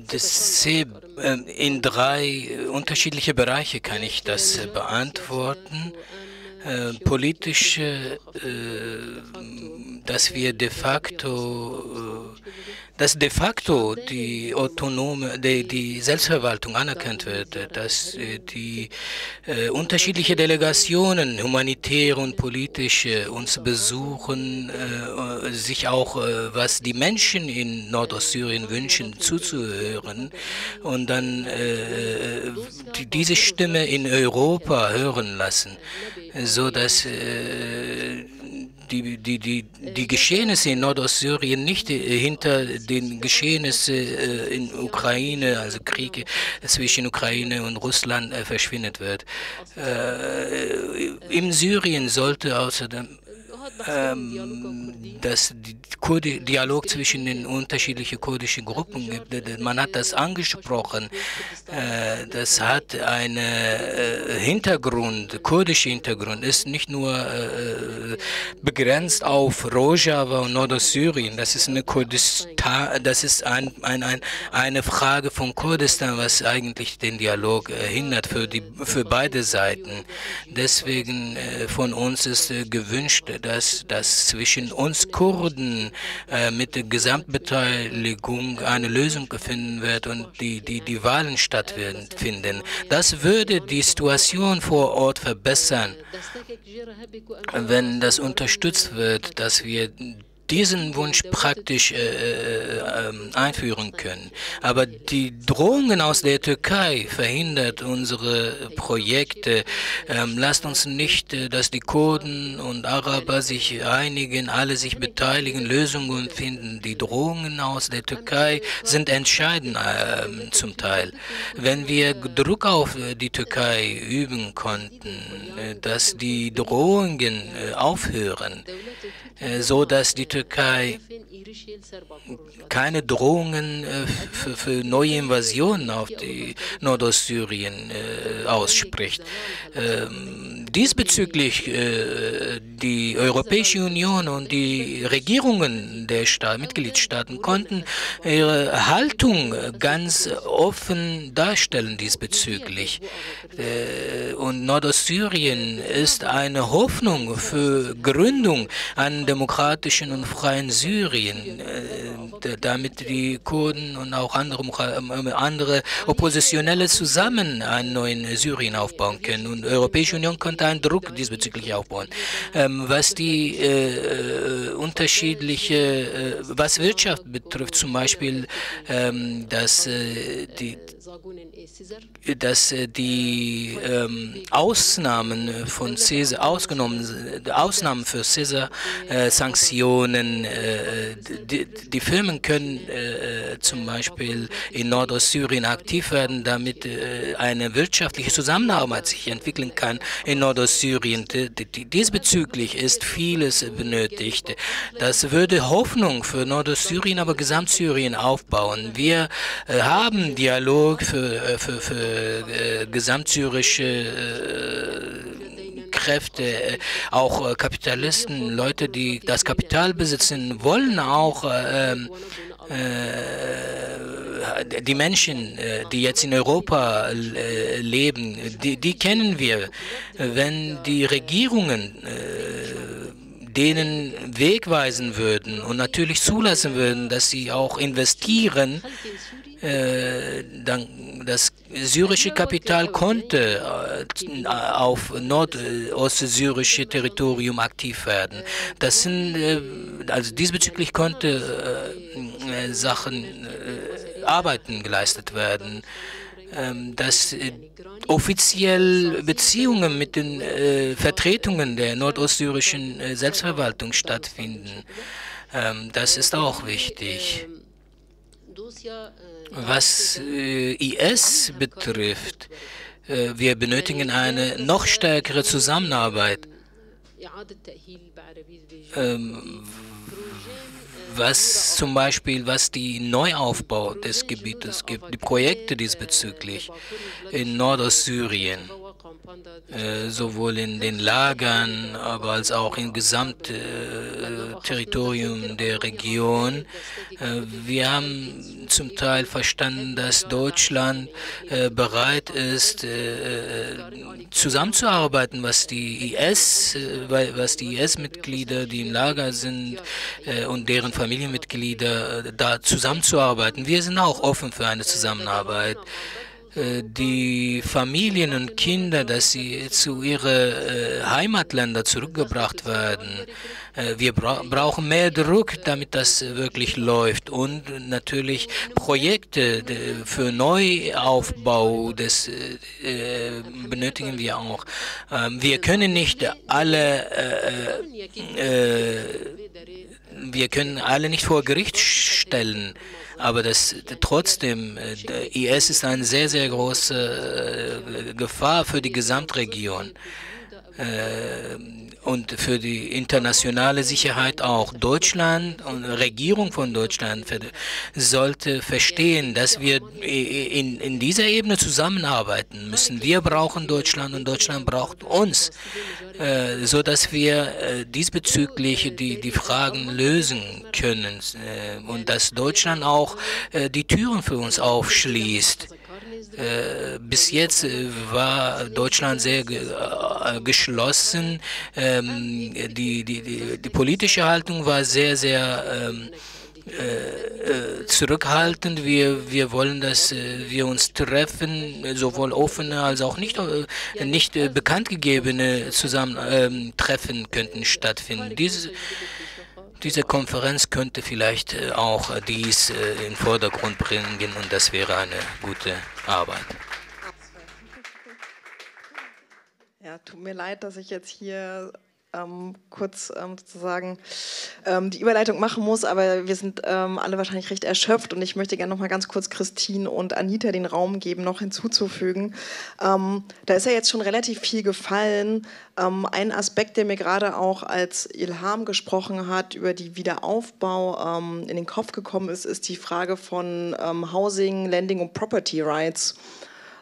Das in drei unterschiedliche Bereiche kann ich das beantworten. Äh, politische, äh, dass wir de facto äh, dass de facto die autonome, die, die Selbstverwaltung anerkannt wird, dass äh, die äh, unterschiedliche Delegationen, humanitäre und politische, uns besuchen, äh, sich auch, äh, was die Menschen in Nordostsyrien wünschen, zuzuhören und dann äh, die, diese Stimme in Europa hören lassen, so dass äh, die, die, die, die Geschehnisse in Nordostsyrien nicht äh, hinter den Geschehnissen äh, in Ukraine, also Kriege zwischen Ukraine und Russland äh, verschwindet wird. Im Syrien sollte außerdem ähm, dass der Dialog zwischen den unterschiedlichen kurdischen Gruppen gibt. Man hat das angesprochen. Äh, das hat einen äh, Hintergrund, kurdischen Hintergrund, ist nicht nur äh, begrenzt auf Rojava und Nordostsyrien. Das ist eine Kurdistan, das ist ein, ein, ein, eine Frage von Kurdistan, was eigentlich den Dialog hindert für, die, für beide Seiten. Deswegen von uns ist gewünscht, dass dass, dass zwischen uns Kurden äh, mit der Gesamtbeteiligung eine Lösung gefunden wird und die, die, die Wahlen stattfinden. Das würde die Situation vor Ort verbessern, wenn das unterstützt wird, dass wir diesen Wunsch praktisch äh, äh, einführen können. Aber die Drohungen aus der Türkei verhindert unsere Projekte. Ähm, lasst uns nicht, äh, dass die Kurden und Araber sich einigen, alle sich beteiligen, Lösungen finden. Die Drohungen aus der Türkei sind entscheidend äh, zum Teil. Wenn wir Druck auf äh, die Türkei üben konnten, äh, dass die Drohungen aufhören, so dass die Türkei keine Drohungen äh, für, für, neue Invasionen auf die Nordostsyrien äh, ausspricht. Ähm, diesbezüglich äh, die Europäische Union und die Regierungen der Staat, Mitgliedstaaten konnten ihre Haltung ganz offen darstellen diesbezüglich. Äh, und Nordostsyrien ist eine Hoffnung für Gründung einer demokratischen und freien Syrien, äh, damit die Kurden und auch andere, äh, andere Oppositionelle zusammen einen neuen Syrien aufbauen können. Und die Europäische Union konnte einen Druck diesbezüglich aufbauen. Ähm, was die äh, unterschiedliche, äh, was Wirtschaft betrifft, zum Beispiel, ähm, dass äh, die dass äh, die ähm, Ausnahmen von CESAR ausgenommen Ausnahmen für CESAR äh, Sanktionen äh, die, die, Firmen können äh, zum Beispiel in Nordostsyrien aktiv werden, damit äh, eine wirtschaftliche Zusammenarbeit sich entwickeln kann in Nordostsyrien. Diesbezüglich ist vieles benötigt. Das würde Hoffnung für Nordostsyrien, aber Gesamtsyrien aufbauen. Wir äh, haben Dialog für, für, für gesamtsyrische Kräfte, äh, auch äh, Kapitalisten, Leute, die das Kapital besitzen, wollen auch äh, die Menschen, die jetzt in Europa leben, die, die kennen wir. Wenn die Regierungen denen Weg weisen würden und natürlich zulassen würden, dass sie auch investieren, äh, das syrische Kapital konnte äh, auf nordostsyrische Territorium aktiv werden. Das sind, äh, also diesbezüglich konnte Sachen, Arbeiten geleistet werden ähm, dass offiziell Beziehungen mit den Vertretungen der nordostsyrischen Selbstverwaltung stattfinden. Ähm, das ist auch wichtig. Was äh, IS betrifft, äh, wir benötigen eine noch stärkere Zusammenarbeit. Ähm, was zum Beispiel, was die Neuaufbau des Gebietes gibt, die Projekte diesbezüglich in Nordostsyrien. Äh, sowohl in den Lagern, aber als auch im Gesamtterritorium äh, der Region. Äh, wir haben zum Teil verstanden, dass Deutschland bereit ist, zusammenzuarbeiten, was die IS, was die IS-Mitglieder, die im Lager sind und deren Familienmitglieder da zusammenzuarbeiten. Wir sind auch offen für eine Zusammenarbeit. Äh, die Familien und Kinder, dass sie zu ihren äh, Heimatländern zurückgebracht werden. Äh, wir bra brauchen mehr Druck, damit das wirklich läuft und natürlich Projekte für Neuaufbau, das benötigen wir auch. Ähm, wir können nicht alle wir können alle nicht vor Gericht stellen. Aber das, trotzdem, äh, IS ist eine sehr, sehr große äh, Gefahr für die Gesamtregion. Äh, und für die internationale Sicherheit auch. Deutschland und Regierung von Deutschland sollte verstehen, dass wir in, in dieser Ebene zusammenarbeiten müssen. Wir brauchen Deutschland und Deutschland braucht uns. Äh, so dass wir äh, diesbezüglich die, die Fragen lösen können äh, und dass Deutschland auch die Türen für uns aufschließt. Bis jetzt war Deutschland sehr geschlossen. Ähm, die, die, die, die politische Haltung war sehr, sehr ähm, äh, äh, zurückhaltend. Wir, wir wollen, dass äh, wir uns treffen, sowohl offene als auch nicht, nicht bekannt gegebene Zusammentreffen ähm, könnten stattfinden. Diese, diese Konferenz könnte vielleicht auch dies in den Vordergrund bringen und das wäre eine gute Arbeit. Ja, tut mir leid, dass ich jetzt hier ähm, kurz ähm, sozusagen ähm, die Überleitung machen muss, aber wir sind ähm, alle wahrscheinlich recht erschöpft und ich möchte gerne noch mal ganz kurz Christine und Anita den Raum geben, noch hinzuzufügen. Ähm, da ist ja jetzt schon relativ viel gefallen. Ähm, ein Aspekt, der mir gerade auch als Ilham gesprochen hat, über die Wiederaufbau in den Kopf gekommen ist, ist die Frage von Housing, Lending und Property Rights.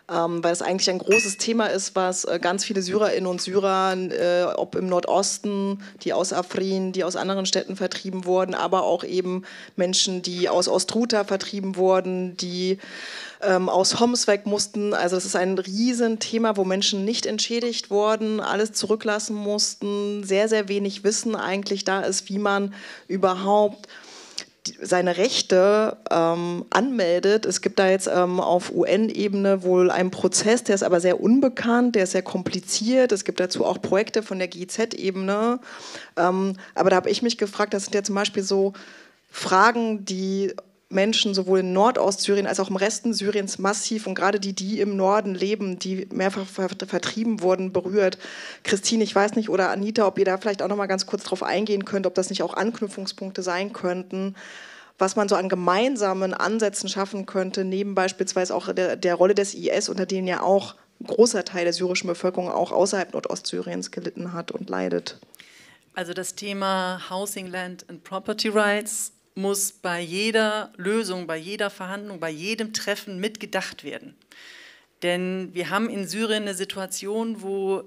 Ähm, weil es eigentlich ein großes Thema ist, was äh, ganz viele Syrerinnen und Syrer, äh, ob im Nordosten, die aus Afrin, die aus anderen Städten vertrieben wurden, aber auch eben Menschen, die aus Ostruta vertrieben wurden, die ähm, aus Homs weg mussten. Also es ist ein Riesenthema, wo Menschen nicht entschädigt wurden, alles zurücklassen mussten, sehr, sehr wenig Wissen eigentlich da ist, wie man überhaupt seine Rechte ähm, anmeldet. Es gibt da jetzt ähm, auf UN-Ebene wohl einen Prozess, der ist aber sehr unbekannt, der ist sehr kompliziert. Es gibt dazu auch Projekte von der GIZ-Ebene. Ähm, aber da habe ich mich gefragt, das sind ja zum Beispiel so Fragen, die Menschen sowohl in Nordostsyrien als auch im Resten Syriens massiv und gerade die, die im Norden leben, die mehrfach vertrieben wurden, berührt. Christine, ich weiß nicht, oder Anita, ob ihr da vielleicht auch noch mal ganz kurz drauf eingehen könnt, ob das nicht auch Anknüpfungspunkte sein könnten, was man so an gemeinsamen Ansätzen schaffen könnte, neben beispielsweise auch der, der Rolle des IS, unter denen ja auch ein großer Teil der syrischen Bevölkerung auch außerhalb Nordostsyriens gelitten hat und leidet. Also das Thema Housing, Land and Property Rights muss bei jeder Lösung, bei jeder Verhandlung, bei jedem Treffen mitgedacht werden. Denn wir haben in Syrien eine Situation, wo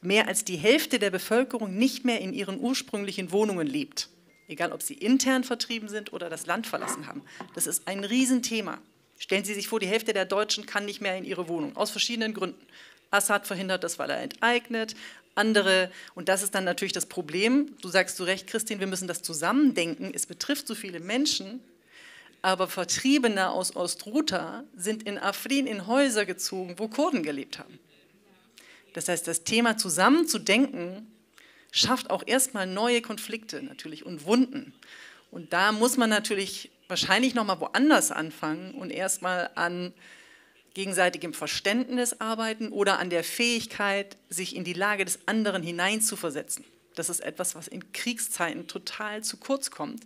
mehr als die Hälfte der Bevölkerung nicht mehr in ihren ursprünglichen Wohnungen lebt. Egal, ob sie intern vertrieben sind oder das Land verlassen haben. Das ist ein Riesenthema. Stellen Sie sich vor, die Hälfte der Deutschen kann nicht mehr in ihre Wohnung, aus verschiedenen Gründen. Assad verhindert das, weil er enteignet andere, und das ist dann natürlich das Problem, du sagst zu Recht, Christine, wir müssen das zusammendenken, es betrifft so viele Menschen, aber Vertriebene aus Ostruta sind in Afrin in Häuser gezogen, wo Kurden gelebt haben. Das heißt, das Thema zusammenzudenken schafft auch erstmal neue Konflikte natürlich und Wunden. Und da muss man natürlich wahrscheinlich nochmal woanders anfangen und erstmal an gegenseitigem Verständnis arbeiten oder an der Fähigkeit, sich in die Lage des anderen hineinzuversetzen. Das ist etwas, was in Kriegszeiten total zu kurz kommt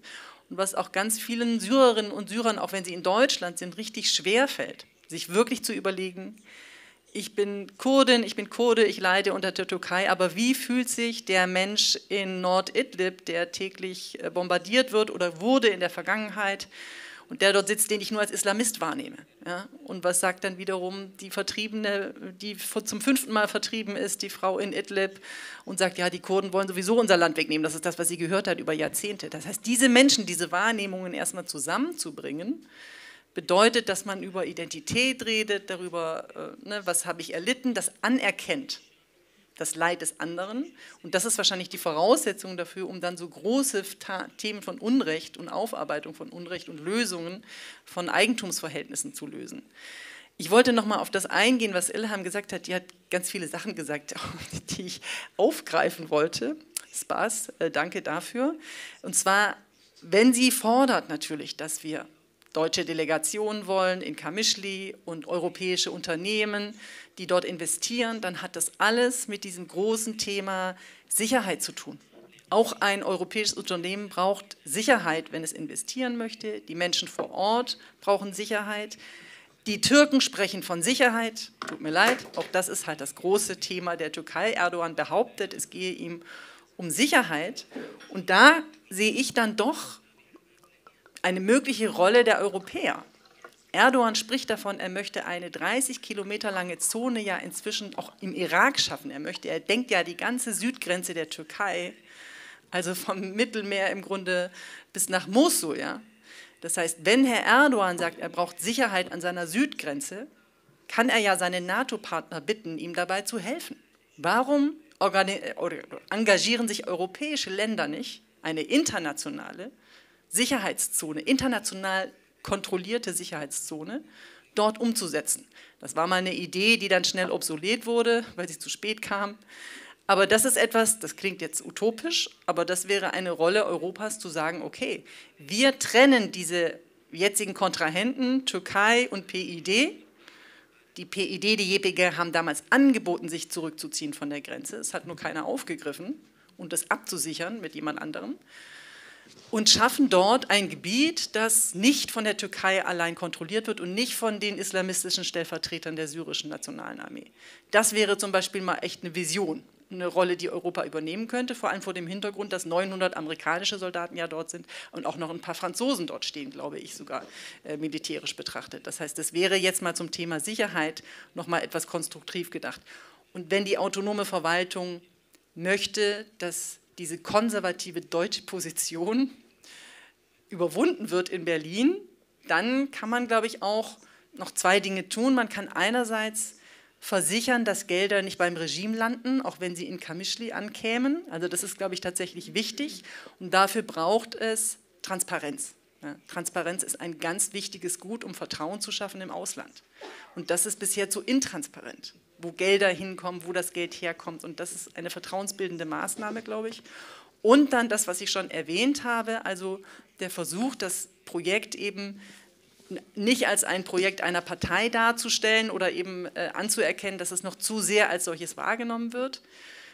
und was auch ganz vielen Syrerinnen und Syrern, auch wenn sie in Deutschland sind, richtig schwer fällt, sich wirklich zu überlegen, ich bin Kurdin, ich bin Kurde, ich leide unter der Türkei, aber wie fühlt sich der Mensch in Nord-Idlib, der täglich äh, bombardiert wird oder wurde in der Vergangenheit, und der dort sitzt, den ich nur als Islamist wahrnehme. Ja? Und was sagt dann wiederum die Vertriebene, die zum fünften Mal vertrieben ist, die Frau in Idlib, und sagt, ja, die Kurden wollen sowieso unser Land wegnehmen. Das ist das, was sie gehört hat über Jahrzehnte. Das heißt, diese Menschen, diese Wahrnehmungen erstmal zusammenzubringen, bedeutet, dass man über Identität redet, darüber, äh, ne, was habe ich erlitten, das anerkennt das Leid des anderen. Und das ist wahrscheinlich die Voraussetzung dafür, um dann so große Themen von Unrecht und Aufarbeitung von Unrecht und Lösungen von Eigentumsverhältnissen zu lösen. Ich wollte noch mal auf das eingehen, was Ilham gesagt hat. Die hat ganz viele Sachen gesagt, die ich aufgreifen wollte. Spaß, äh, danke dafür. Und zwar, wenn sie fordert natürlich, dass wir deutsche Delegationen wollen in Kamischli und europäische Unternehmen, die dort investieren, dann hat das alles mit diesem großen Thema Sicherheit zu tun. Auch ein europäisches Unternehmen braucht Sicherheit, wenn es investieren möchte. Die Menschen vor Ort brauchen Sicherheit. Die Türken sprechen von Sicherheit. Tut mir leid, auch das ist halt das große Thema der Türkei. Erdogan behauptet, es gehe ihm um Sicherheit. Und da sehe ich dann doch eine mögliche Rolle der Europäer. Erdogan spricht davon, er möchte eine 30 Kilometer lange Zone ja inzwischen auch im Irak schaffen. Er möchte, er denkt ja die ganze Südgrenze der Türkei, also vom Mittelmeer im Grunde bis nach Mosul, ja. Das heißt, wenn Herr Erdogan sagt, er braucht Sicherheit an seiner Südgrenze, kann er ja seine NATO-Partner bitten, ihm dabei zu helfen. Warum engagieren sich europäische Länder nicht, eine internationale Sicherheitszone, international kontrollierte Sicherheitszone, dort umzusetzen. Das war mal eine Idee, die dann schnell obsolet wurde, weil sie zu spät kam. Aber das ist etwas, das klingt jetzt utopisch, aber das wäre eine Rolle Europas zu sagen, okay, wir trennen diese jetzigen Kontrahenten, Türkei und PID. Die PID, die JPG haben damals angeboten, sich zurückzuziehen von der Grenze. Es hat nur keiner aufgegriffen und das abzusichern mit jemand anderem. Und schaffen dort ein Gebiet, das nicht von der Türkei allein kontrolliert wird und nicht von den islamistischen Stellvertretern der syrischen Nationalen Armee. Das wäre zum Beispiel mal echt eine Vision, eine Rolle, die Europa übernehmen könnte, vor allem vor dem Hintergrund, dass 900 amerikanische Soldaten ja dort sind und auch noch ein paar Franzosen dort stehen, glaube ich sogar, äh, militärisch betrachtet. Das heißt, das wäre jetzt mal zum Thema Sicherheit noch mal etwas konstruktiv gedacht. Und wenn die autonome Verwaltung möchte, dass diese konservative deutsche Position überwunden wird in Berlin, dann kann man, glaube ich, auch noch zwei Dinge tun. Man kann einerseits versichern, dass Gelder nicht beim Regime landen, auch wenn sie in Kamischli ankämen. Also das ist, glaube ich, tatsächlich wichtig. Und dafür braucht es Transparenz. Ja, Transparenz ist ein ganz wichtiges Gut, um Vertrauen zu schaffen im Ausland. Und das ist bisher zu intransparent, wo Gelder hinkommen, wo das Geld herkommt. Und das ist eine vertrauensbildende Maßnahme, glaube ich. Und dann das, was ich schon erwähnt habe, also der Versuch, das Projekt eben nicht als ein Projekt einer Partei darzustellen oder eben äh, anzuerkennen, dass es noch zu sehr als solches wahrgenommen wird.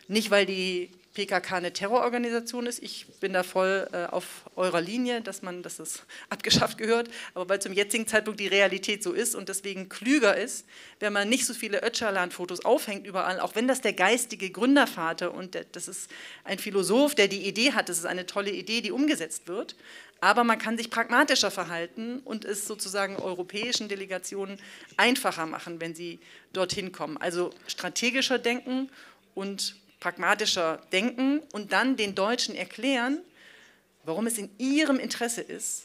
Nicht, weil die PKK eine Terrororganisation ist. Ich bin da voll äh, auf eurer Linie, dass man, dass das abgeschafft gehört, aber weil zum jetzigen Zeitpunkt die Realität so ist und deswegen klüger ist, wenn man nicht so viele Öcalan-Fotos aufhängt überall, auch wenn das der geistige Gründervater und der, das ist ein Philosoph, der die Idee hat, das ist eine tolle Idee, die umgesetzt wird, aber man kann sich pragmatischer verhalten und es sozusagen europäischen Delegationen einfacher machen, wenn sie dorthin kommen. Also strategischer denken und pragmatischer denken und dann den Deutschen erklären, warum es in ihrem Interesse ist,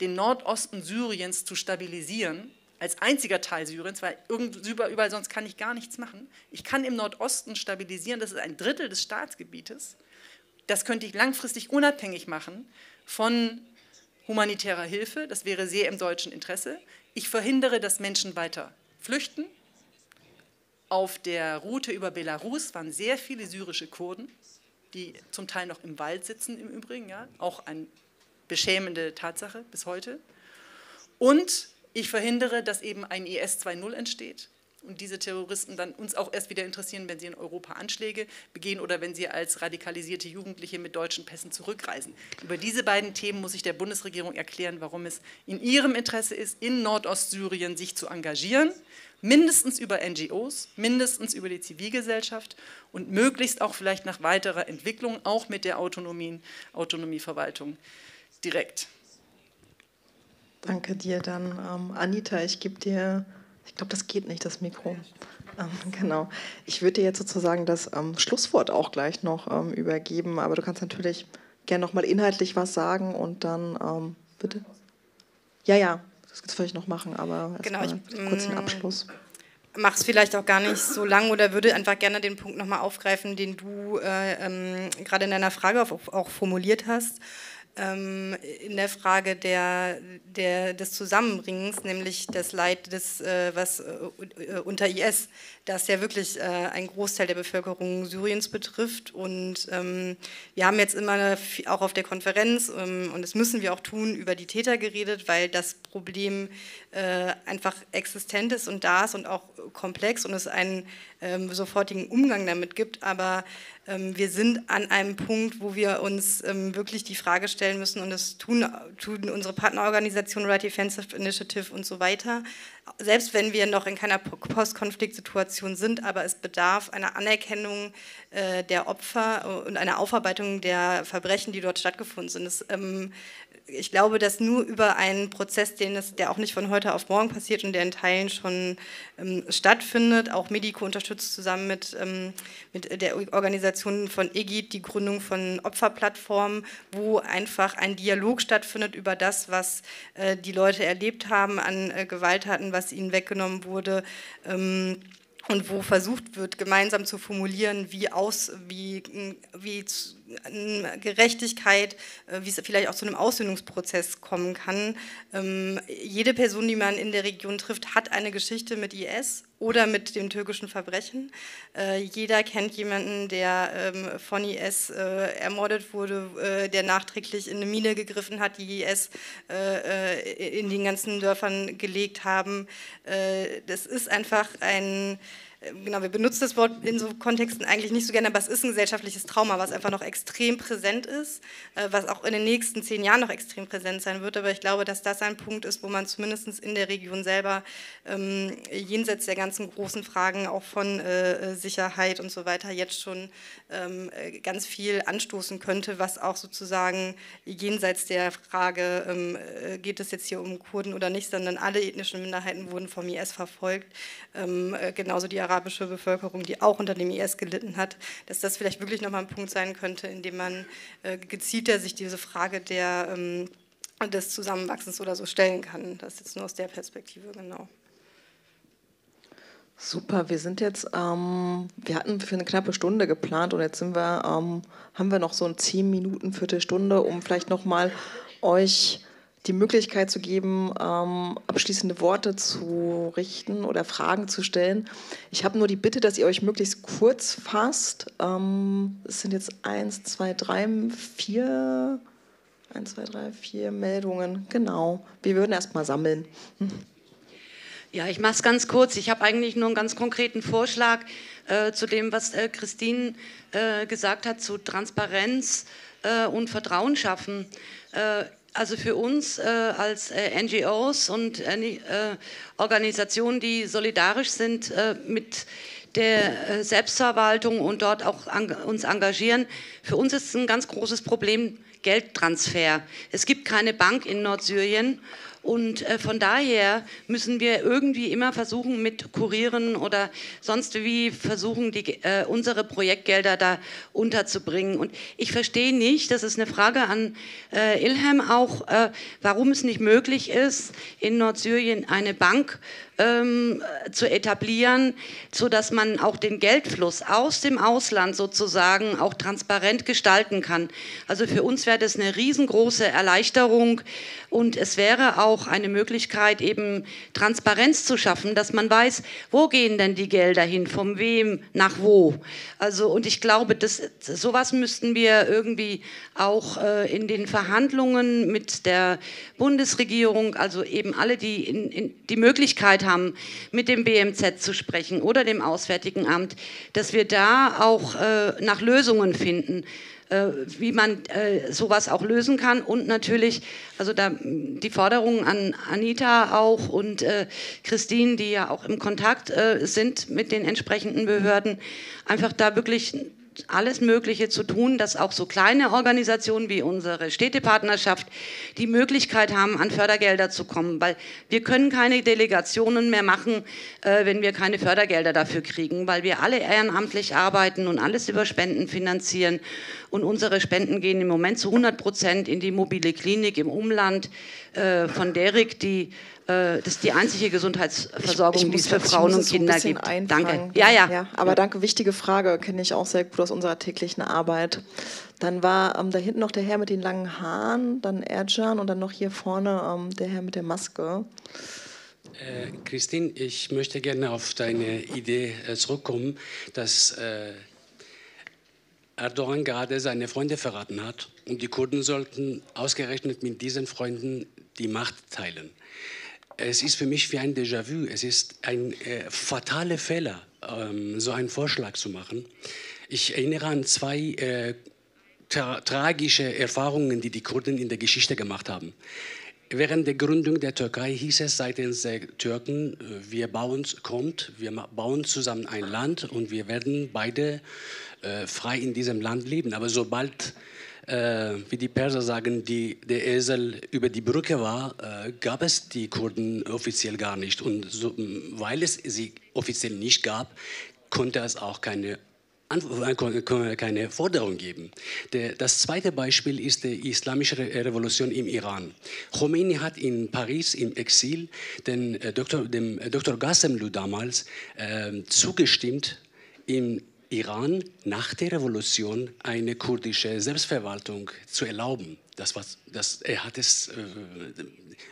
den Nordosten Syriens zu stabilisieren, als einziger Teil Syriens, weil überall sonst kann ich gar nichts machen. Ich kann im Nordosten stabilisieren, das ist ein Drittel des Staatsgebietes. Das könnte ich langfristig unabhängig machen von humanitärer Hilfe, das wäre sehr im deutschen Interesse. Ich verhindere, dass Menschen weiter flüchten, auf der Route über Belarus waren sehr viele syrische Kurden, die zum Teil noch im Wald sitzen im Übrigen, ja, auch eine beschämende Tatsache bis heute. Und ich verhindere, dass eben ein IS 2.0 entsteht und diese Terroristen dann uns auch erst wieder interessieren, wenn sie in Europa Anschläge begehen oder wenn sie als radikalisierte Jugendliche mit deutschen Pässen zurückreisen. Über diese beiden Themen muss ich der Bundesregierung erklären, warum es in ihrem Interesse ist, in Nordostsyrien sich zu engagieren mindestens über NGOs, mindestens über die Zivilgesellschaft und möglichst auch vielleicht nach weiterer Entwicklung, auch mit der Autonomie, Autonomieverwaltung direkt. Danke dir dann, ähm, Anita. Ich gebe dir, ich glaube, das geht nicht, das Mikro. Ähm, genau. Ich würde dir jetzt sozusagen das ähm, Schlusswort auch gleich noch ähm, übergeben, aber du kannst natürlich gerne noch mal inhaltlich was sagen und dann ähm, bitte. Ja, ja, das würde ich noch machen, aber genau, ich, kurz den mm, Abschluss. Mache es vielleicht auch gar nicht so lang oder würde einfach gerne den Punkt nochmal aufgreifen, den du äh, ähm, gerade in deiner Frage auch, auch formuliert hast in der Frage der, der, des Zusammenbringens, nämlich das Leid, des, äh, was äh, unter IS, das ja wirklich äh, einen Großteil der Bevölkerung Syriens betrifft. Und ähm, wir haben jetzt immer auch auf der Konferenz, ähm, und das müssen wir auch tun, über die Täter geredet, weil das Problem äh, einfach existent ist und da ist und auch komplex und es einen ähm, sofortigen Umgang damit gibt. Aber ähm, wir sind an einem Punkt, wo wir uns ähm, wirklich die Frage stellen müssen, und das tun, tun unsere Partnerorganisationen, Right Defensive Initiative und so weiter, selbst wenn wir noch in keiner Postkonfliktsituation sind, aber es bedarf einer Anerkennung äh, der Opfer und einer Aufarbeitung der Verbrechen, die dort stattgefunden sind. Ähm, ich glaube, dass nur über einen Prozess, den es, der auch nicht von heute auf morgen passiert und der in Teilen schon ähm, stattfindet, auch Medico unterstützt zusammen mit, ähm, mit der Organisation von EGIT die Gründung von Opferplattformen, wo einfach ein Dialog stattfindet über das, was äh, die Leute erlebt haben an äh, Gewalttaten, was ihnen weggenommen wurde. Ähm, und wo versucht wird, gemeinsam zu formulieren, wie, aus, wie, wie Gerechtigkeit, äh, wie es vielleicht auch zu einem Aussöhnungsprozess kommen kann. Ähm, jede Person, die man in der Region trifft, hat eine Geschichte mit IS oder mit dem türkischen Verbrechen. Äh, jeder kennt jemanden, der ähm, von IS äh, ermordet wurde, der nachträglich in eine Mine gegriffen hat, die IS in den ganzen Dörfern gelegt haben. das ist einfach ein äh, genau, wir benutzen das Wort in so Kontexten eigentlich nicht so gerne, aber es ist ein gesellschaftliches Trauma, was einfach noch extrem präsent ist, äh, was auch in den nächsten zehn Jahren noch extrem präsent sein wird. Aber ich glaube, dass das ein Punkt ist, wo man zumindest in der Region selber ähm, jenseits der ganzen großen Fragen auch von äh, Sicherheit und so weiter jetzt schon ähm, ganz viel anstoßen könnte, was auch sozusagen jenseits der Frage, ähm, geht es jetzt hier um Kurden oder nicht, sondern alle ethnischen Minderheiten wurden vom IS verfolgt, ähm, genauso die arabische Bevölkerung, die auch unter dem IS gelitten hat, dass das vielleicht wirklich nochmal ein Punkt sein könnte, in dem man äh, gezielter sich diese Frage der, ähm, des Zusammenwachsens oder so stellen kann. Das jetzt nur aus der Perspektive, genau. Super, wir sind jetzt, ähm, wir hatten für eine knappe Stunde geplant und jetzt sind wir, ähm, haben wir noch so ein 10 Minuten, Viertelstunde, um vielleicht nochmal euch die Möglichkeit zu geben, ähm, abschließende Worte zu richten oder Fragen zu stellen. Ich habe nur die Bitte, dass ihr euch möglichst kurz fasst. Ähm, es sind jetzt eins, zwei, drei, vier, eins, zwei, drei, vier Meldungen. Genau. Wir würden erst mal sammeln. Hm. Ja, ich mache es ganz kurz. Ich habe eigentlich nur einen ganz konkreten Vorschlag äh, zu dem, was äh, Christine äh, gesagt hat, zu Transparenz äh, und Vertrauen schaffen. Äh, also für uns äh, als äh, NGOs und äh, Organisationen, die solidarisch sind äh, mit der äh, Selbstverwaltung und dort auch an, uns engagieren, für uns ist ein ganz großes Problem Geldtransfer. Es gibt keine Bank in Nordsyrien und äh, von daher müssen wir irgendwie immer versuchen, mit Kurieren oder sonst wie versuchen, die, äh, unsere Projektgelder da unterzubringen. Und ich verstehe nicht, das ist eine Frage an äh, Ilham auch, äh, warum es nicht möglich ist, in Nordsyrien eine Bank ähm, zu etablieren, sodass man auch den Geldfluss aus dem Ausland sozusagen auch transparent gestalten kann. Also für uns wäre das eine riesengroße Erleichterung und es wäre auch eine Möglichkeit, eben Transparenz zu schaffen, dass man weiß, wo gehen denn die Gelder hin, von wem nach wo. Also und ich glaube, das, sowas müssten wir irgendwie auch äh, in den Verhandlungen mit der Bundesregierung, also eben alle, die in, in die Möglichkeit haben, mit dem BMZ zu sprechen oder dem Auswärtigen Amt, dass wir da auch äh, nach Lösungen finden äh, wie man äh, sowas auch lösen kann. Und natürlich, also da die Forderungen an Anita auch und äh, Christine, die ja auch im Kontakt äh, sind mit den entsprechenden Behörden, einfach da wirklich alles Mögliche zu tun, dass auch so kleine Organisationen wie unsere Städtepartnerschaft die Möglichkeit haben, an Fördergelder zu kommen, weil wir können keine Delegationen mehr machen, äh, wenn wir keine Fördergelder dafür kriegen, weil wir alle ehrenamtlich arbeiten und alles über Spenden finanzieren. Und unsere Spenden gehen im Moment zu 100 Prozent in die mobile Klinik im Umland äh, von Derik, die das ist die einzige Gesundheitsversorgung, ich, ich die es für Frauen und Kinder gibt. Einfangen. Danke. Ja, ja. ja aber ja. danke, wichtige Frage, kenne ich auch sehr gut aus unserer täglichen Arbeit. Dann war ähm, da hinten noch der Herr mit den langen Haaren, dann Erjan und dann noch hier vorne ähm, der Herr mit der Maske. Äh, Christine, ich möchte gerne auf deine Idee äh, zurückkommen, dass äh, Erdogan gerade seine Freunde verraten hat und die Kurden sollten ausgerechnet mit diesen Freunden die Macht teilen es ist für mich wie ein Déjà-vu. Es ist ein äh, fataler Fehler, ähm, so einen Vorschlag zu machen. Ich erinnere an zwei äh, tra tragische Erfahrungen, die die Kurden in der Geschichte gemacht haben. Während der Gründung der Türkei hieß es seitens der Türken, äh, wir bauen, kommt, wir bauen zusammen ein Land und wir werden beide äh, frei in diesem Land leben. Aber sobald äh, wie die Perser sagen, die, der Esel über die Brücke war, äh, gab es die Kurden offiziell gar nicht. Und so, weil es sie offiziell nicht gab, konnte es auch keine äh, keine Forderung geben. Das zweite Beispiel ist die islamische Revolution im Iran. Khomeini hat in Paris im Exil den äh, Dr., dem Dr. Gassemlu damals äh, zugestimmt, im Iran nach der Revolution eine kurdische Selbstverwaltung zu erlauben. Das war, das, er hat es äh,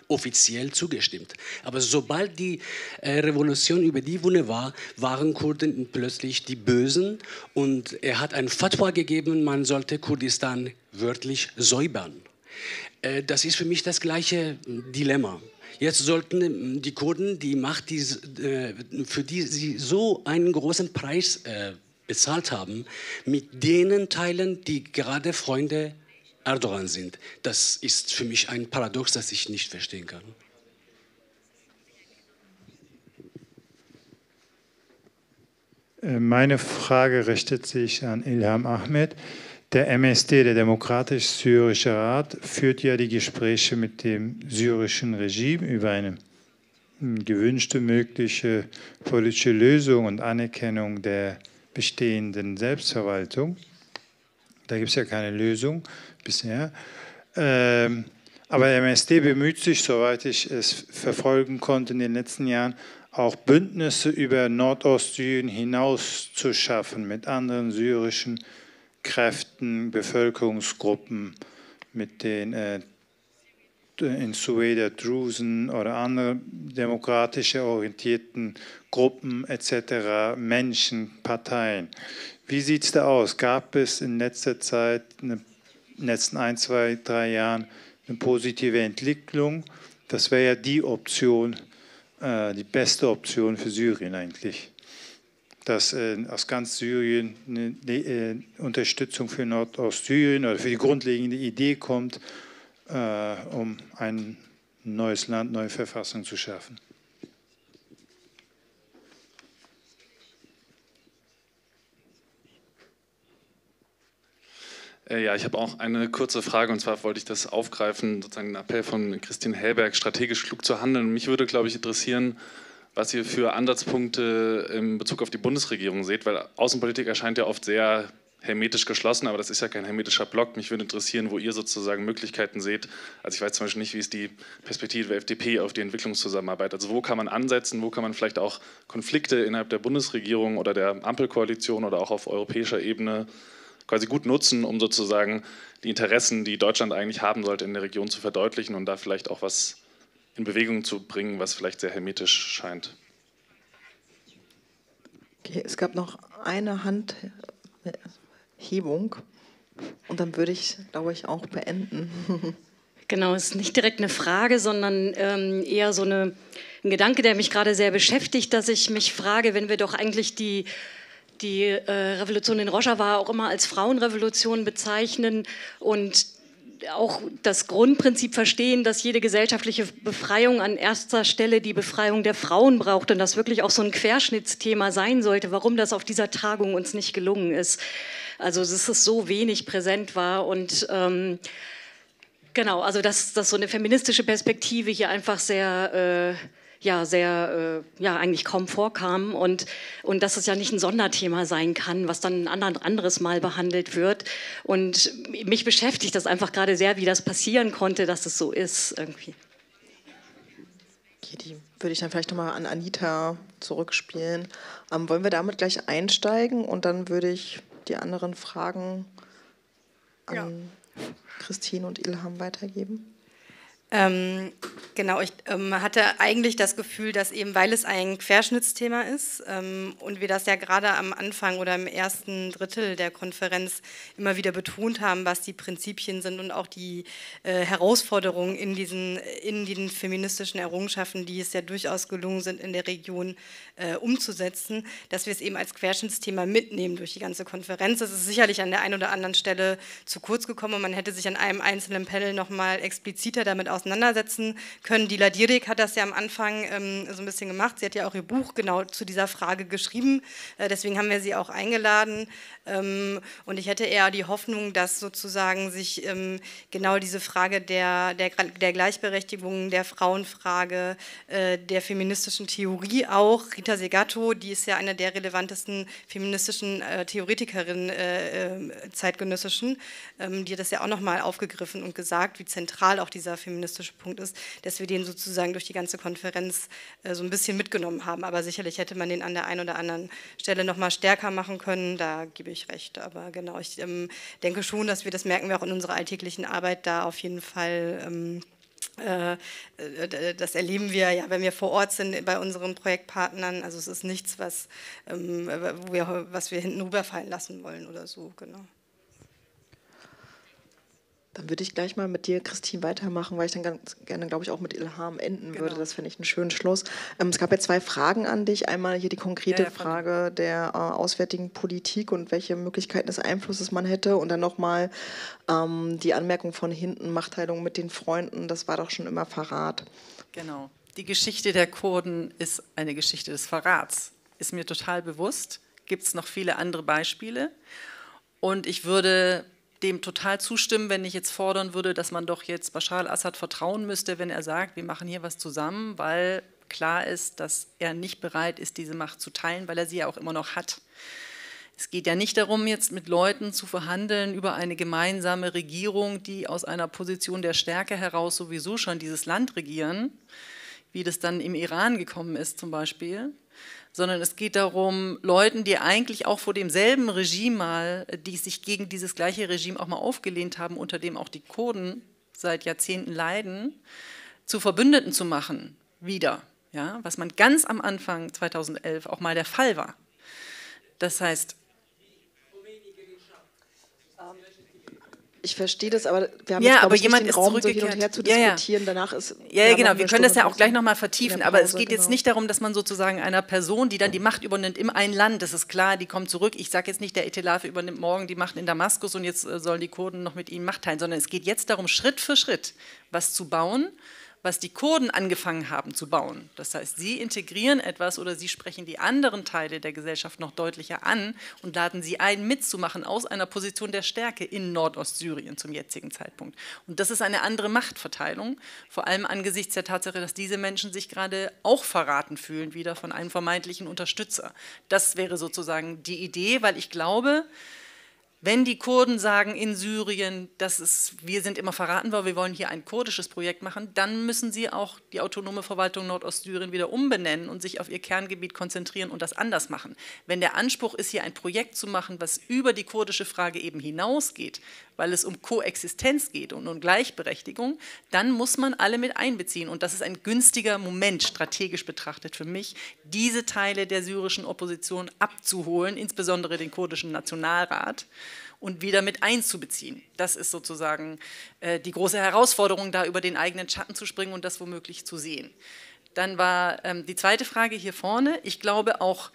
offiziell zugestimmt. Aber sobald die äh, Revolution über die Wunde war, waren Kurden plötzlich die Bösen und er hat ein Fatwa gegeben, man sollte Kurdistan wörtlich säubern. Äh, das ist für mich das gleiche Dilemma. Jetzt sollten die Kurden die Macht, die, äh, für die sie so einen großen Preis äh, bezahlt haben, mit denen teilen, die gerade Freunde Erdogan sind. Das ist für mich ein Paradox, das ich nicht verstehen kann. Meine Frage richtet sich an Ilham Ahmed. Der MSD, der Demokratisch-Syrische Rat, führt ja die Gespräche mit dem syrischen Regime über eine gewünschte mögliche politische Lösung und Anerkennung der bestehenden Selbstverwaltung. Da gibt es ja keine Lösung bisher. Ähm, aber der MSD bemüht sich, soweit ich es verfolgen konnte in den letzten Jahren, auch Bündnisse über Nordostsyrien hinaus zu schaffen mit anderen syrischen Kräften, Bevölkerungsgruppen, mit den äh, in Sueda Drusen oder anderen demokratisch orientierten Gruppen etc., Menschen, Parteien. Wie sieht es da aus? Gab es in letzter Zeit, in den letzten ein, zwei, drei Jahren, eine positive Entwicklung? Das wäre ja die Option, äh, die beste Option für Syrien eigentlich dass äh, aus ganz Syrien eine, äh, Unterstützung für Nordostsyrien oder für die grundlegende Idee kommt, äh, um ein neues Land, neue Verfassung zu schaffen. Äh, ja, ich habe auch eine kurze Frage und zwar wollte ich das aufgreifen, sozusagen den Appell von Christine Hellberg, strategisch klug zu handeln. Mich würde, glaube ich, interessieren, was ihr für Ansatzpunkte in Bezug auf die Bundesregierung seht, weil Außenpolitik erscheint ja oft sehr hermetisch geschlossen, aber das ist ja kein hermetischer Block. Mich würde interessieren, wo ihr sozusagen Möglichkeiten seht. Also ich weiß zum Beispiel nicht, wie ist die Perspektive der FDP auf die Entwicklungszusammenarbeit. Also wo kann man ansetzen, wo kann man vielleicht auch Konflikte innerhalb der Bundesregierung oder der Ampelkoalition oder auch auf europäischer Ebene quasi gut nutzen, um sozusagen die Interessen, die Deutschland eigentlich haben sollte, in der Region zu verdeutlichen und da vielleicht auch was in Bewegung zu bringen, was vielleicht sehr hermetisch scheint. Okay, es gab noch eine Handhebung und dann würde ich, glaube ich, auch beenden. Genau, es ist nicht direkt eine Frage, sondern ähm, eher so eine, ein Gedanke, der mich gerade sehr beschäftigt, dass ich mich frage, wenn wir doch eigentlich die, die äh, Revolution in Rojava auch immer als Frauenrevolution bezeichnen und auch das Grundprinzip verstehen, dass jede gesellschaftliche Befreiung an erster Stelle die Befreiung der Frauen braucht und das wirklich auch so ein Querschnittsthema sein sollte, warum das auf dieser Tagung uns nicht gelungen ist. Also dass es so wenig präsent war und ähm, genau, also dass, dass so eine feministische Perspektive hier einfach sehr äh, ja sehr, äh, ja eigentlich kaum vorkam und, und dass es ja nicht ein Sonderthema sein kann, was dann ein anderes Mal behandelt wird. Und mich beschäftigt das einfach gerade sehr, wie das passieren konnte, dass es so ist irgendwie. Okay, die würde ich dann vielleicht nochmal an Anita zurückspielen. Ähm, wollen wir damit gleich einsteigen und dann würde ich die anderen Fragen an ja. Christine und Ilham weitergeben? Ähm, genau, ich ähm, hatte eigentlich das Gefühl, dass eben, weil es ein Querschnittsthema ist ähm, und wir das ja gerade am Anfang oder im ersten Drittel der Konferenz immer wieder betont haben, was die Prinzipien sind und auch die äh, Herausforderungen in diesen, in den feministischen Errungenschaften, die es ja durchaus gelungen sind, in der Region äh, umzusetzen, dass wir es eben als Querschnittsthema mitnehmen durch die ganze Konferenz. Es ist sicherlich an der einen oder anderen Stelle zu kurz gekommen und man hätte sich an einem einzelnen Panel nochmal expliziter damit auseinandersetzen können. Die Ladirik hat das ja am Anfang ähm, so ein bisschen gemacht. Sie hat ja auch ihr Buch genau zu dieser Frage geschrieben. Äh, deswegen haben wir sie auch eingeladen. Ähm, und ich hätte eher die Hoffnung, dass sozusagen sich ähm, genau diese Frage der, der, der Gleichberechtigung, der Frauenfrage, äh, der feministischen Theorie auch, Rita Segato, die ist ja eine der relevantesten feministischen äh, Theoretikerinnen äh, äh, zeitgenössischen, ähm, die hat das ja auch nochmal aufgegriffen und gesagt, wie zentral auch dieser feministische Punkt ist, dass wir den sozusagen durch die ganze Konferenz äh, so ein bisschen mitgenommen haben. Aber sicherlich hätte man den an der einen oder anderen Stelle nochmal stärker machen können, da gebe ich recht. Aber genau, ich ähm, denke schon, dass wir, das merken wir auch in unserer alltäglichen Arbeit, da auf jeden Fall... Ähm, äh, äh, das erleben wir ja, wenn wir vor Ort sind bei unseren Projektpartnern. Also es ist nichts, was, ähm, was wir hinten rüberfallen lassen wollen oder so, genau. Dann würde ich gleich mal mit dir, Christine, weitermachen, weil ich dann ganz gerne, glaube ich, auch mit Ilham enden genau. würde. Das fände ich einen schönen Schluss. Ähm, es gab ja zwei Fragen an dich. Einmal hier die konkrete ja, Frage der äh, auswärtigen Politik und welche Möglichkeiten des Einflusses man hätte. Und dann nochmal ähm, die Anmerkung von hinten, Machtteilung mit den Freunden. Das war doch schon immer Verrat. Genau. Die Geschichte der Kurden ist eine Geschichte des Verrats. Ist mir total bewusst. Gibt es noch viele andere Beispiele. Und ich würde dem total zustimmen, wenn ich jetzt fordern würde, dass man doch jetzt Bashar al-Assad vertrauen müsste, wenn er sagt, wir machen hier was zusammen, weil klar ist, dass er nicht bereit ist, diese Macht zu teilen, weil er sie ja auch immer noch hat. Es geht ja nicht darum, jetzt mit Leuten zu verhandeln über eine gemeinsame Regierung, die aus einer Position der Stärke heraus sowieso schon dieses Land regieren, wie das dann im Iran gekommen ist zum Beispiel, sondern es geht darum, Leuten, die eigentlich auch vor demselben Regime mal, die sich gegen dieses gleiche Regime auch mal aufgelehnt haben, unter dem auch die Kurden seit Jahrzehnten leiden, zu Verbündeten zu machen, wieder. Ja, was man ganz am Anfang 2011 auch mal der Fall war. Das heißt, ich verstehe das, aber wir haben ja, jetzt, aber jemand nicht den Raum, so hin und her zu diskutieren. Ja, ja. Danach ist ja, ja genau. Wir können das ja auch gleich nochmal vertiefen. Pause, aber es geht genau. jetzt nicht darum, dass man sozusagen einer Person, die dann die Macht übernimmt im einen Land, das ist klar, die kommt zurück. Ich sage jetzt nicht, der Etelafe übernimmt morgen die Macht in Damaskus und jetzt äh, sollen die Kurden noch mit ihnen Macht teilen, sondern es geht jetzt darum, Schritt für Schritt was zu bauen was die Kurden angefangen haben zu bauen. Das heißt, sie integrieren etwas oder sie sprechen die anderen Teile der Gesellschaft noch deutlicher an und laden sie ein, mitzumachen aus einer Position der Stärke in Nordostsyrien zum jetzigen Zeitpunkt. Und das ist eine andere Machtverteilung, vor allem angesichts der Tatsache, dass diese Menschen sich gerade auch verraten fühlen, wieder von einem vermeintlichen Unterstützer. Das wäre sozusagen die Idee, weil ich glaube, wenn die Kurden sagen in Syrien, das ist, wir sind immer verraten worden, wir wollen hier ein kurdisches Projekt machen, dann müssen sie auch die autonome Verwaltung Nordostsyrien wieder umbenennen und sich auf ihr Kerngebiet konzentrieren und das anders machen. Wenn der Anspruch ist, hier ein Projekt zu machen, was über die kurdische Frage eben hinausgeht, weil es um Koexistenz geht und um Gleichberechtigung, dann muss man alle mit einbeziehen. Und das ist ein günstiger Moment, strategisch betrachtet für mich, diese Teile der syrischen Opposition abzuholen, insbesondere den kurdischen Nationalrat und wieder mit einzubeziehen. Das ist sozusagen äh, die große Herausforderung, da über den eigenen Schatten zu springen und das womöglich zu sehen. Dann war ähm, die zweite Frage hier vorne. Ich glaube auch,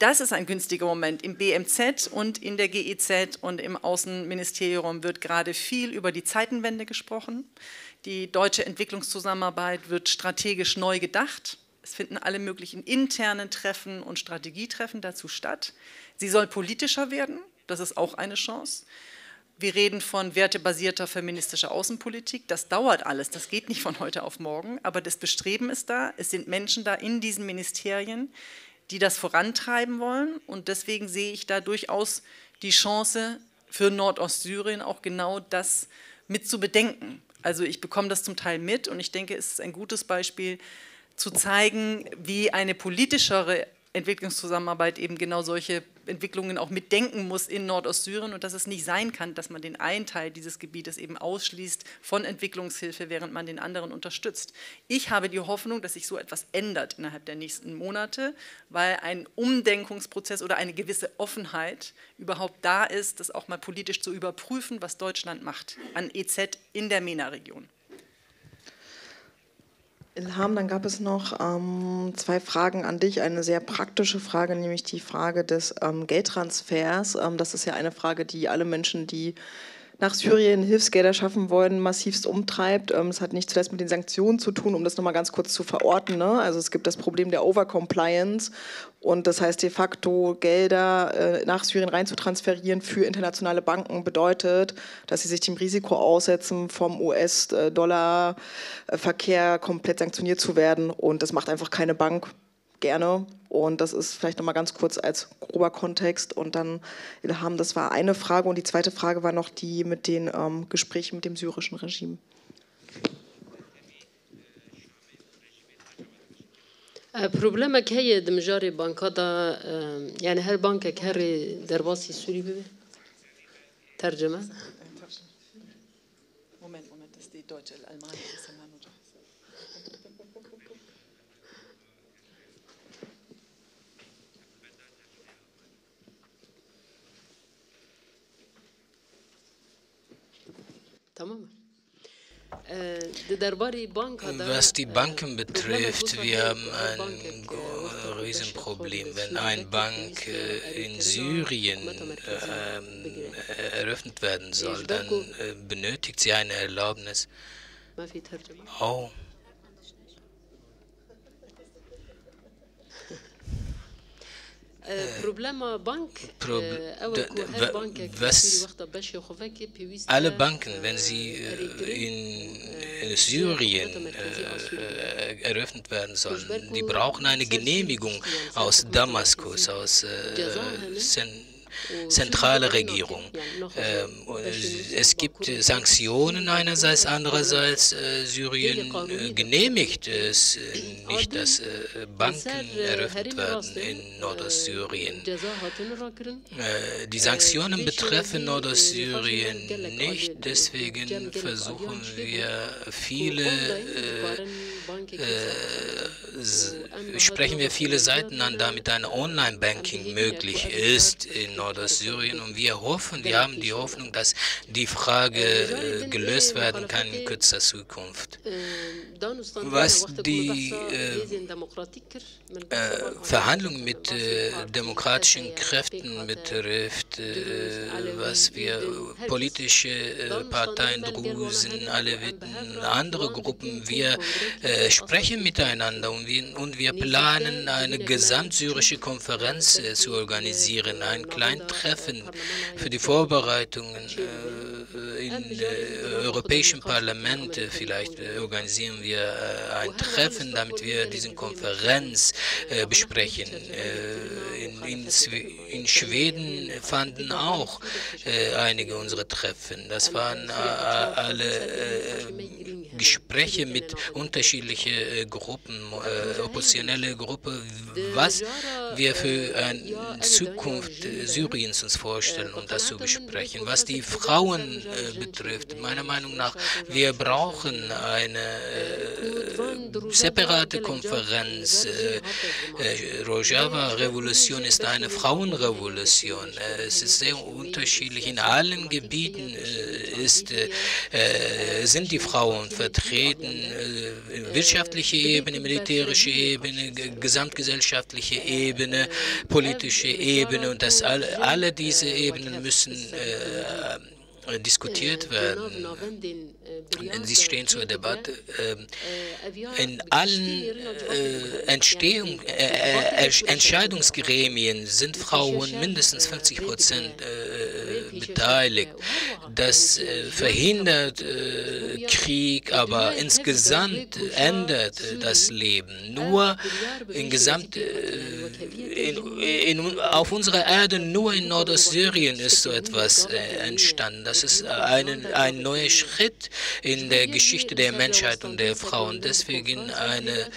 das ist ein günstiger Moment. Im BMZ und in der GEZ und im Außenministerium wird gerade viel über die Zeitenwende gesprochen. Die deutsche Entwicklungszusammenarbeit wird strategisch neu gedacht. Es finden alle möglichen internen Treffen und Strategietreffen dazu statt. Sie soll politischer werden. Das ist auch eine Chance. Wir reden von wertebasierter feministischer Außenpolitik. Das dauert alles, das geht nicht von heute auf morgen, aber das Bestreben ist da. Es sind Menschen da in diesen Ministerien, die das vorantreiben wollen. Und deswegen sehe ich da durchaus die Chance für Nordostsyrien auch genau das mit zu bedenken. Also ich bekomme das zum Teil mit und ich denke, es ist ein gutes Beispiel zu zeigen, wie eine politischere Entwicklungszusammenarbeit eben genau solche Entwicklungen auch mitdenken muss in Nordostsyrien und dass es nicht sein kann, dass man den einen Teil dieses Gebietes eben ausschließt von Entwicklungshilfe, während man den anderen unterstützt. Ich habe die Hoffnung, dass sich so etwas ändert innerhalb der nächsten Monate, weil ein Umdenkungsprozess oder eine gewisse Offenheit überhaupt da ist, das auch mal politisch zu überprüfen, was Deutschland macht an EZ in der MENA-Region. Ilham, dann gab es noch ähm, zwei Fragen an dich. Eine sehr praktische Frage, nämlich die Frage des ähm, Geldtransfers. Ähm, das ist ja eine Frage, die alle Menschen, die nach Syrien Hilfsgelder schaffen wollen, massivst umtreibt. Es ähm, hat nicht zuletzt mit den Sanktionen zu tun, um das nochmal ganz kurz zu verorten. Ne? Also es gibt das Problem der Overcompliance und das heißt de facto Gelder äh, nach Syrien rein zu transferieren für internationale Banken bedeutet, dass sie sich dem Risiko aussetzen, vom US-Dollar-Verkehr komplett sanktioniert zu werden und das macht einfach keine Bank gerne. Und das ist vielleicht nochmal ganz kurz als grober Kontext. Und dann, Ilham, das war eine Frage. Und die zweite Frage war noch die mit den ähm, Gesprächen mit dem syrischen Regime. پروبلمك هي دمجاري بانكا دا يعني هر بانكك هر درباسي سوري ببه ترجمة Moment, Moment, das ist die deutsche, Almanische. Was die Banken betrifft, wir haben ein Riesenproblem. Wenn eine Bank in Syrien eröffnet werden soll, dann benötigt sie eine Erlaubnis. Oh. Was alle Banken, wenn sie in Syrien eröffnet werden sollen, die brauchen eine Genehmigung aus Damaskus, aus zentrale Regierung. Ähm, es gibt Sanktionen einerseits, andererseits äh, Syrien äh, genehmigt es nicht, dass äh, Banken eröffnet werden in Nordostsyrien. die Sanktionen betreffen Nordostsyrien nicht, deswegen versuchen wir viele sprechen wir viele Seiten an, damit ein Online-Banking möglich ist in Nordsyrien. Und wir hoffen, wir haben die Hoffnung, dass die Frage äh, gelöst werden kann in kürzer Zukunft. Was die äh, äh, Verhandlungen mit äh, demokratischen Kräften betrifft, äh, was wir politische Parteien, Drusen, Aleviten, andere Gruppen, wir sprechen miteinander und wir, und wir planen eine gesamtsyrische Konferenz zu organisieren, ein kleines Treffen für die Vorbereitungen in Europäischen Parlament. Vielleicht organisieren wir ein Treffen, damit wir diese Konferenz besprechen. In, in, in, Schweden fanden auch einige unserer Treffen. Das waren alle Gespräche mit unterschiedlichen Gruppen, oppositionelle Gruppen, was wir für eine Zukunft Syriens uns vorstellen und das zu besprechen. Was die Frauen betrifft, meiner Meinung nach, wir brauchen eine separate Konferenz. Rojava-Revolution ist eine Frauenrevolution. Es ist sehr unterschiedlich. In allen Gebieten ist, sind die Frauen vertreten, wirtschaftliche Ebene, militärische Ebene, gesamtgesellschaftliche Ebene, politische Ebene und das alle, alle diese Ebenen müssen äh, diskutiert werden. Sie stehen zur Debatte. In allen Entstehung, äh, Entscheidungsgremien sind Frauen mindestens 50 Prozent beteiligt. Das verhindert Krieg, aber insgesamt ändert das Leben. Nur in Gesamt, in, in, auf unserer Erde, nur in Nordostsyrien ist so etwas entstanden. Das ist ein, ein neuer Schritt in der Geschichte der Menschheit und der Frauen. Deswegen, eine,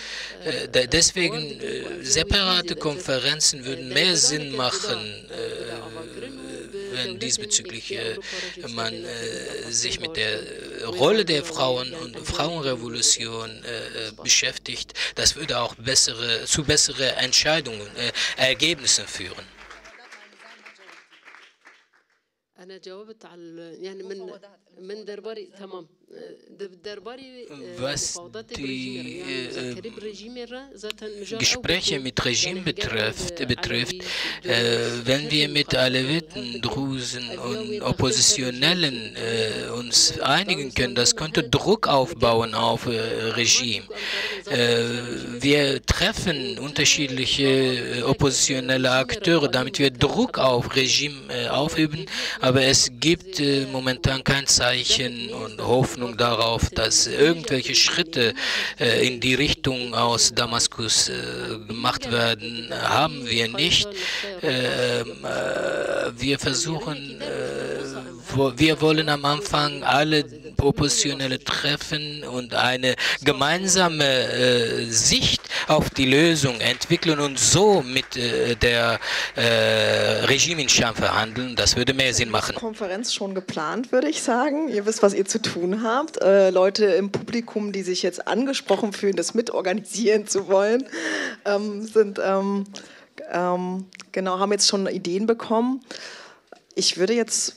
äh, deswegen äh, separate Konferenzen würden mehr Sinn machen, äh, diesbezüglich äh, man äh, sich mit der Rolle der Frauen und Frauenrevolution äh, beschäftigt. Das würde auch bessere, zu besseren Entscheidungen, Ergebnissen führen. انا جاوبت على يعني من من درباري تمام was die Gespräche mit Regime betrifft, betrifft äh, wenn wir mit Aleviten, Drusen und Oppositionellen äh, uns einigen können, das könnte Druck aufbauen auf äh, Regime. wir treffen unterschiedliche oppositionelle Akteure, damit wir Druck auf Regime aufüben, aber es gibt momentan kein Zeichen und Hoffnung, Hoffnung darauf, dass irgendwelche Schritte äh, in die Richtung aus Damaskus äh, gemacht werden, haben wir nicht. Ähm, äh, wir versuchen, äh, wir wollen am Anfang alle oppositionelle Treffen und eine gemeinsame äh, Sicht auf die Lösung entwickeln und so mit äh, der äh, Regime in Scham verhandeln. Das würde mehr Sinn machen. Konferenz schon geplant, würde ich sagen. Ihr wisst, was ihr zu tun habt. Äh, Leute im Publikum, die sich jetzt angesprochen fühlen, das mitorganisieren zu wollen, ähm, sind ähm, ähm, genau haben jetzt schon Ideen bekommen. Ich würde jetzt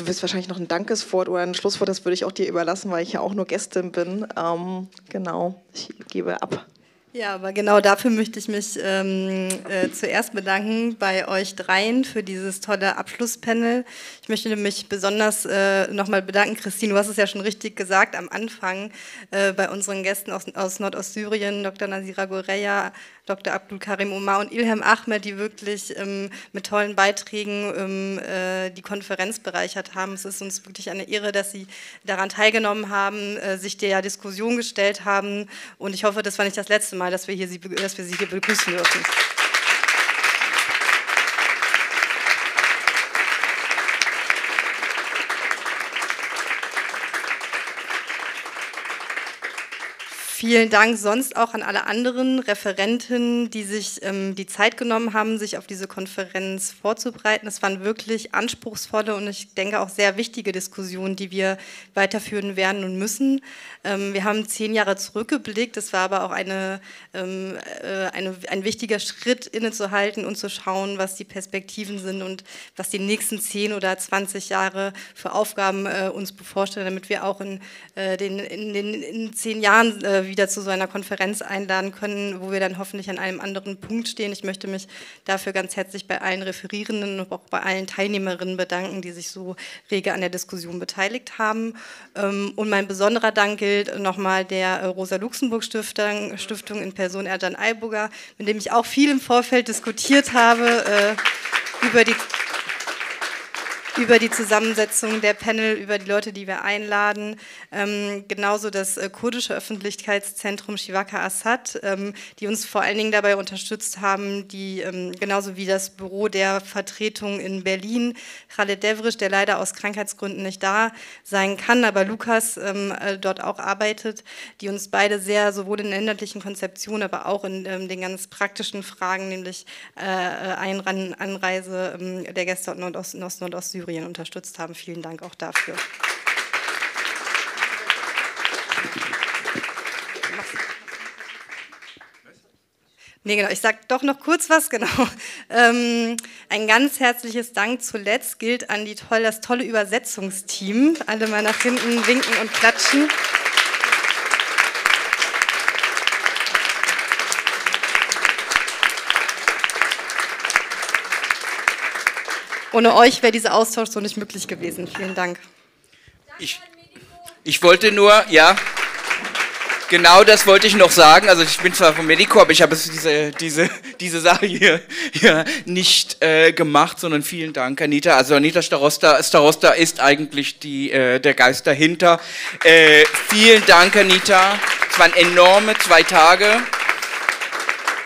du willst wahrscheinlich noch ein Dankeswort oder ein Schlusswort, das würde ich auch dir überlassen, weil ich ja auch nur Gästin bin. Ähm, genau, ich gebe ab. Ja, aber genau dafür möchte ich mich ähm, äh, zuerst bedanken bei euch dreien für dieses tolle Abschlusspanel. Ich möchte mich besonders äh, nochmal bedanken, Christine, du hast es ja schon richtig gesagt am Anfang, äh, bei unseren Gästen aus, aus Nordostsyrien, Dr. Nazira Goreya, Dr. Abdul Karim Omar und Ilham Ahmed, die wirklich ähm, mit tollen Beiträgen ähm, äh, die Konferenz bereichert haben. Es ist uns wirklich eine Ehre, dass Sie daran teilgenommen haben, äh, sich der Diskussion gestellt haben. Und ich hoffe, das war nicht das letzte Mal, dass wir, hier Sie, dass wir Sie hier begrüßen dürfen. Vielen Dank sonst auch an alle anderen Referentinnen, die sich ähm, die Zeit genommen haben, sich auf diese Konferenz vorzubereiten. Es waren wirklich anspruchsvolle und ich denke auch sehr wichtige Diskussionen, die wir weiterführen werden und müssen. Ähm, wir haben zehn Jahre zurückgeblickt. Es war aber auch eine, ähm, äh, eine, ein wichtiger Schritt, innezuhalten und zu schauen, was die Perspektiven sind und was die nächsten zehn oder zwanzig Jahre für Aufgaben äh, uns bevorstehen, damit wir auch in, äh, den, in den in zehn Jahren äh, wieder zu so einer Konferenz einladen können, wo wir dann hoffentlich an einem anderen Punkt stehen. Ich möchte mich dafür ganz herzlich bei allen Referierenden und auch bei allen Teilnehmerinnen bedanken, die sich so rege an der Diskussion beteiligt haben. Ähm, und mein besonderer Dank gilt nochmal der äh, Rosa-Luxemburg-Stiftung Stiftung in Person Erdan Eiburger, mit dem ich auch viel im Vorfeld diskutiert habe äh, über die über die Zusammensetzung der Panel, über die Leute, die wir einladen. Ähm, genauso das äh, kurdische Öffentlichkeitszentrum Shivaka Assad, ähm, die uns vor allen Dingen dabei unterstützt haben, die ähm, genauso wie das Büro der Vertretung in Berlin, Khaled Devrisch, der leider aus Krankheitsgründen nicht da sein kann, aber Lukas ähm, äh, dort auch arbeitet, die uns beide sehr sowohl in der inhaltlichen Konzeption, aber auch in ähm, den ganz praktischen Fragen, nämlich äh, äh Einran Anreise ähm, der Gäste aus Nordostsyrien Syrien unterstützt haben. Vielen Dank auch dafür. Nee, genau. Ich sage doch noch kurz was, genau. Ähm, ein ganz herzliches Dank zuletzt gilt an die toll, das tolle Übersetzungsteam. Alle mal nach hinten winken und klatschen. Ohne euch wäre dieser Austausch so nicht möglich gewesen. Vielen Dank. Ich, ich wollte nur, ja, genau das wollte ich noch sagen. Also ich bin zwar vom Medico, aber ich habe diese, diese, diese Sache hier, hier nicht äh, gemacht, sondern vielen Dank, Anita. Also Anita Starosta, Starosta ist eigentlich die, äh, der Geist dahinter. Äh, vielen Dank, Anita. Es waren enorme zwei Tage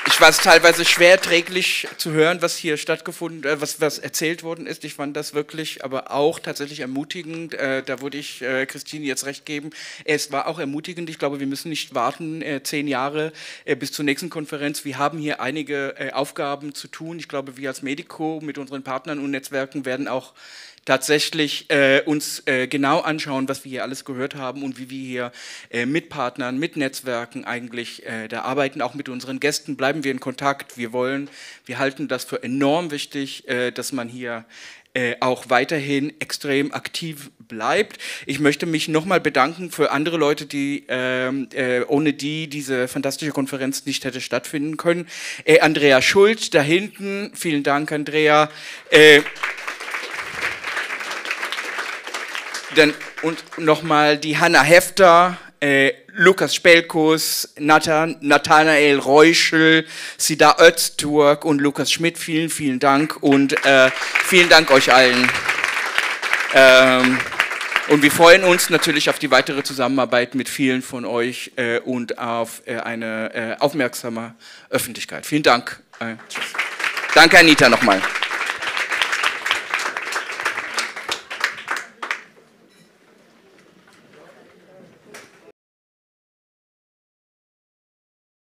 ich war es teilweise schwer erträglich zu hören, was hier stattgefunden, äh, was, was erzählt worden ist. Ich fand das wirklich, aber auch tatsächlich ermutigend. Äh, da würde ich äh, Christine jetzt recht geben. Es war auch ermutigend. Ich glaube, wir müssen nicht warten äh, zehn Jahre äh, bis zur nächsten Konferenz. Wir haben hier einige äh, Aufgaben zu tun. Ich glaube, wir als Medico mit unseren Partnern und Netzwerken werden auch tatsächlich äh, uns äh, genau anschauen, was wir hier alles gehört haben und wie wir hier äh, mit Partnern, mit Netzwerken eigentlich äh, da arbeiten. Auch mit unseren Gästen bleiben wir in Kontakt. Wir wollen, wir halten das für enorm wichtig, äh, dass man hier äh, auch weiterhin extrem aktiv bleibt. Ich möchte mich nochmal bedanken für andere Leute, die ähm, äh, ohne die diese fantastische Konferenz nicht hätte stattfinden können. Äh, Andrea Schuld da hinten, vielen Dank, Andrea. Äh, dann, und nochmal die Hanna Hefter, äh, Lukas Spelkus, Nathan, Nathanael Reuschel, Sida Özturk und Lukas Schmidt. Vielen, vielen Dank und äh, vielen Dank euch allen. Ähm, und wir freuen uns natürlich auf die weitere Zusammenarbeit mit vielen von euch äh, und auf äh, eine äh, aufmerksame Öffentlichkeit. Vielen Dank. Äh, danke, Anita, nochmal.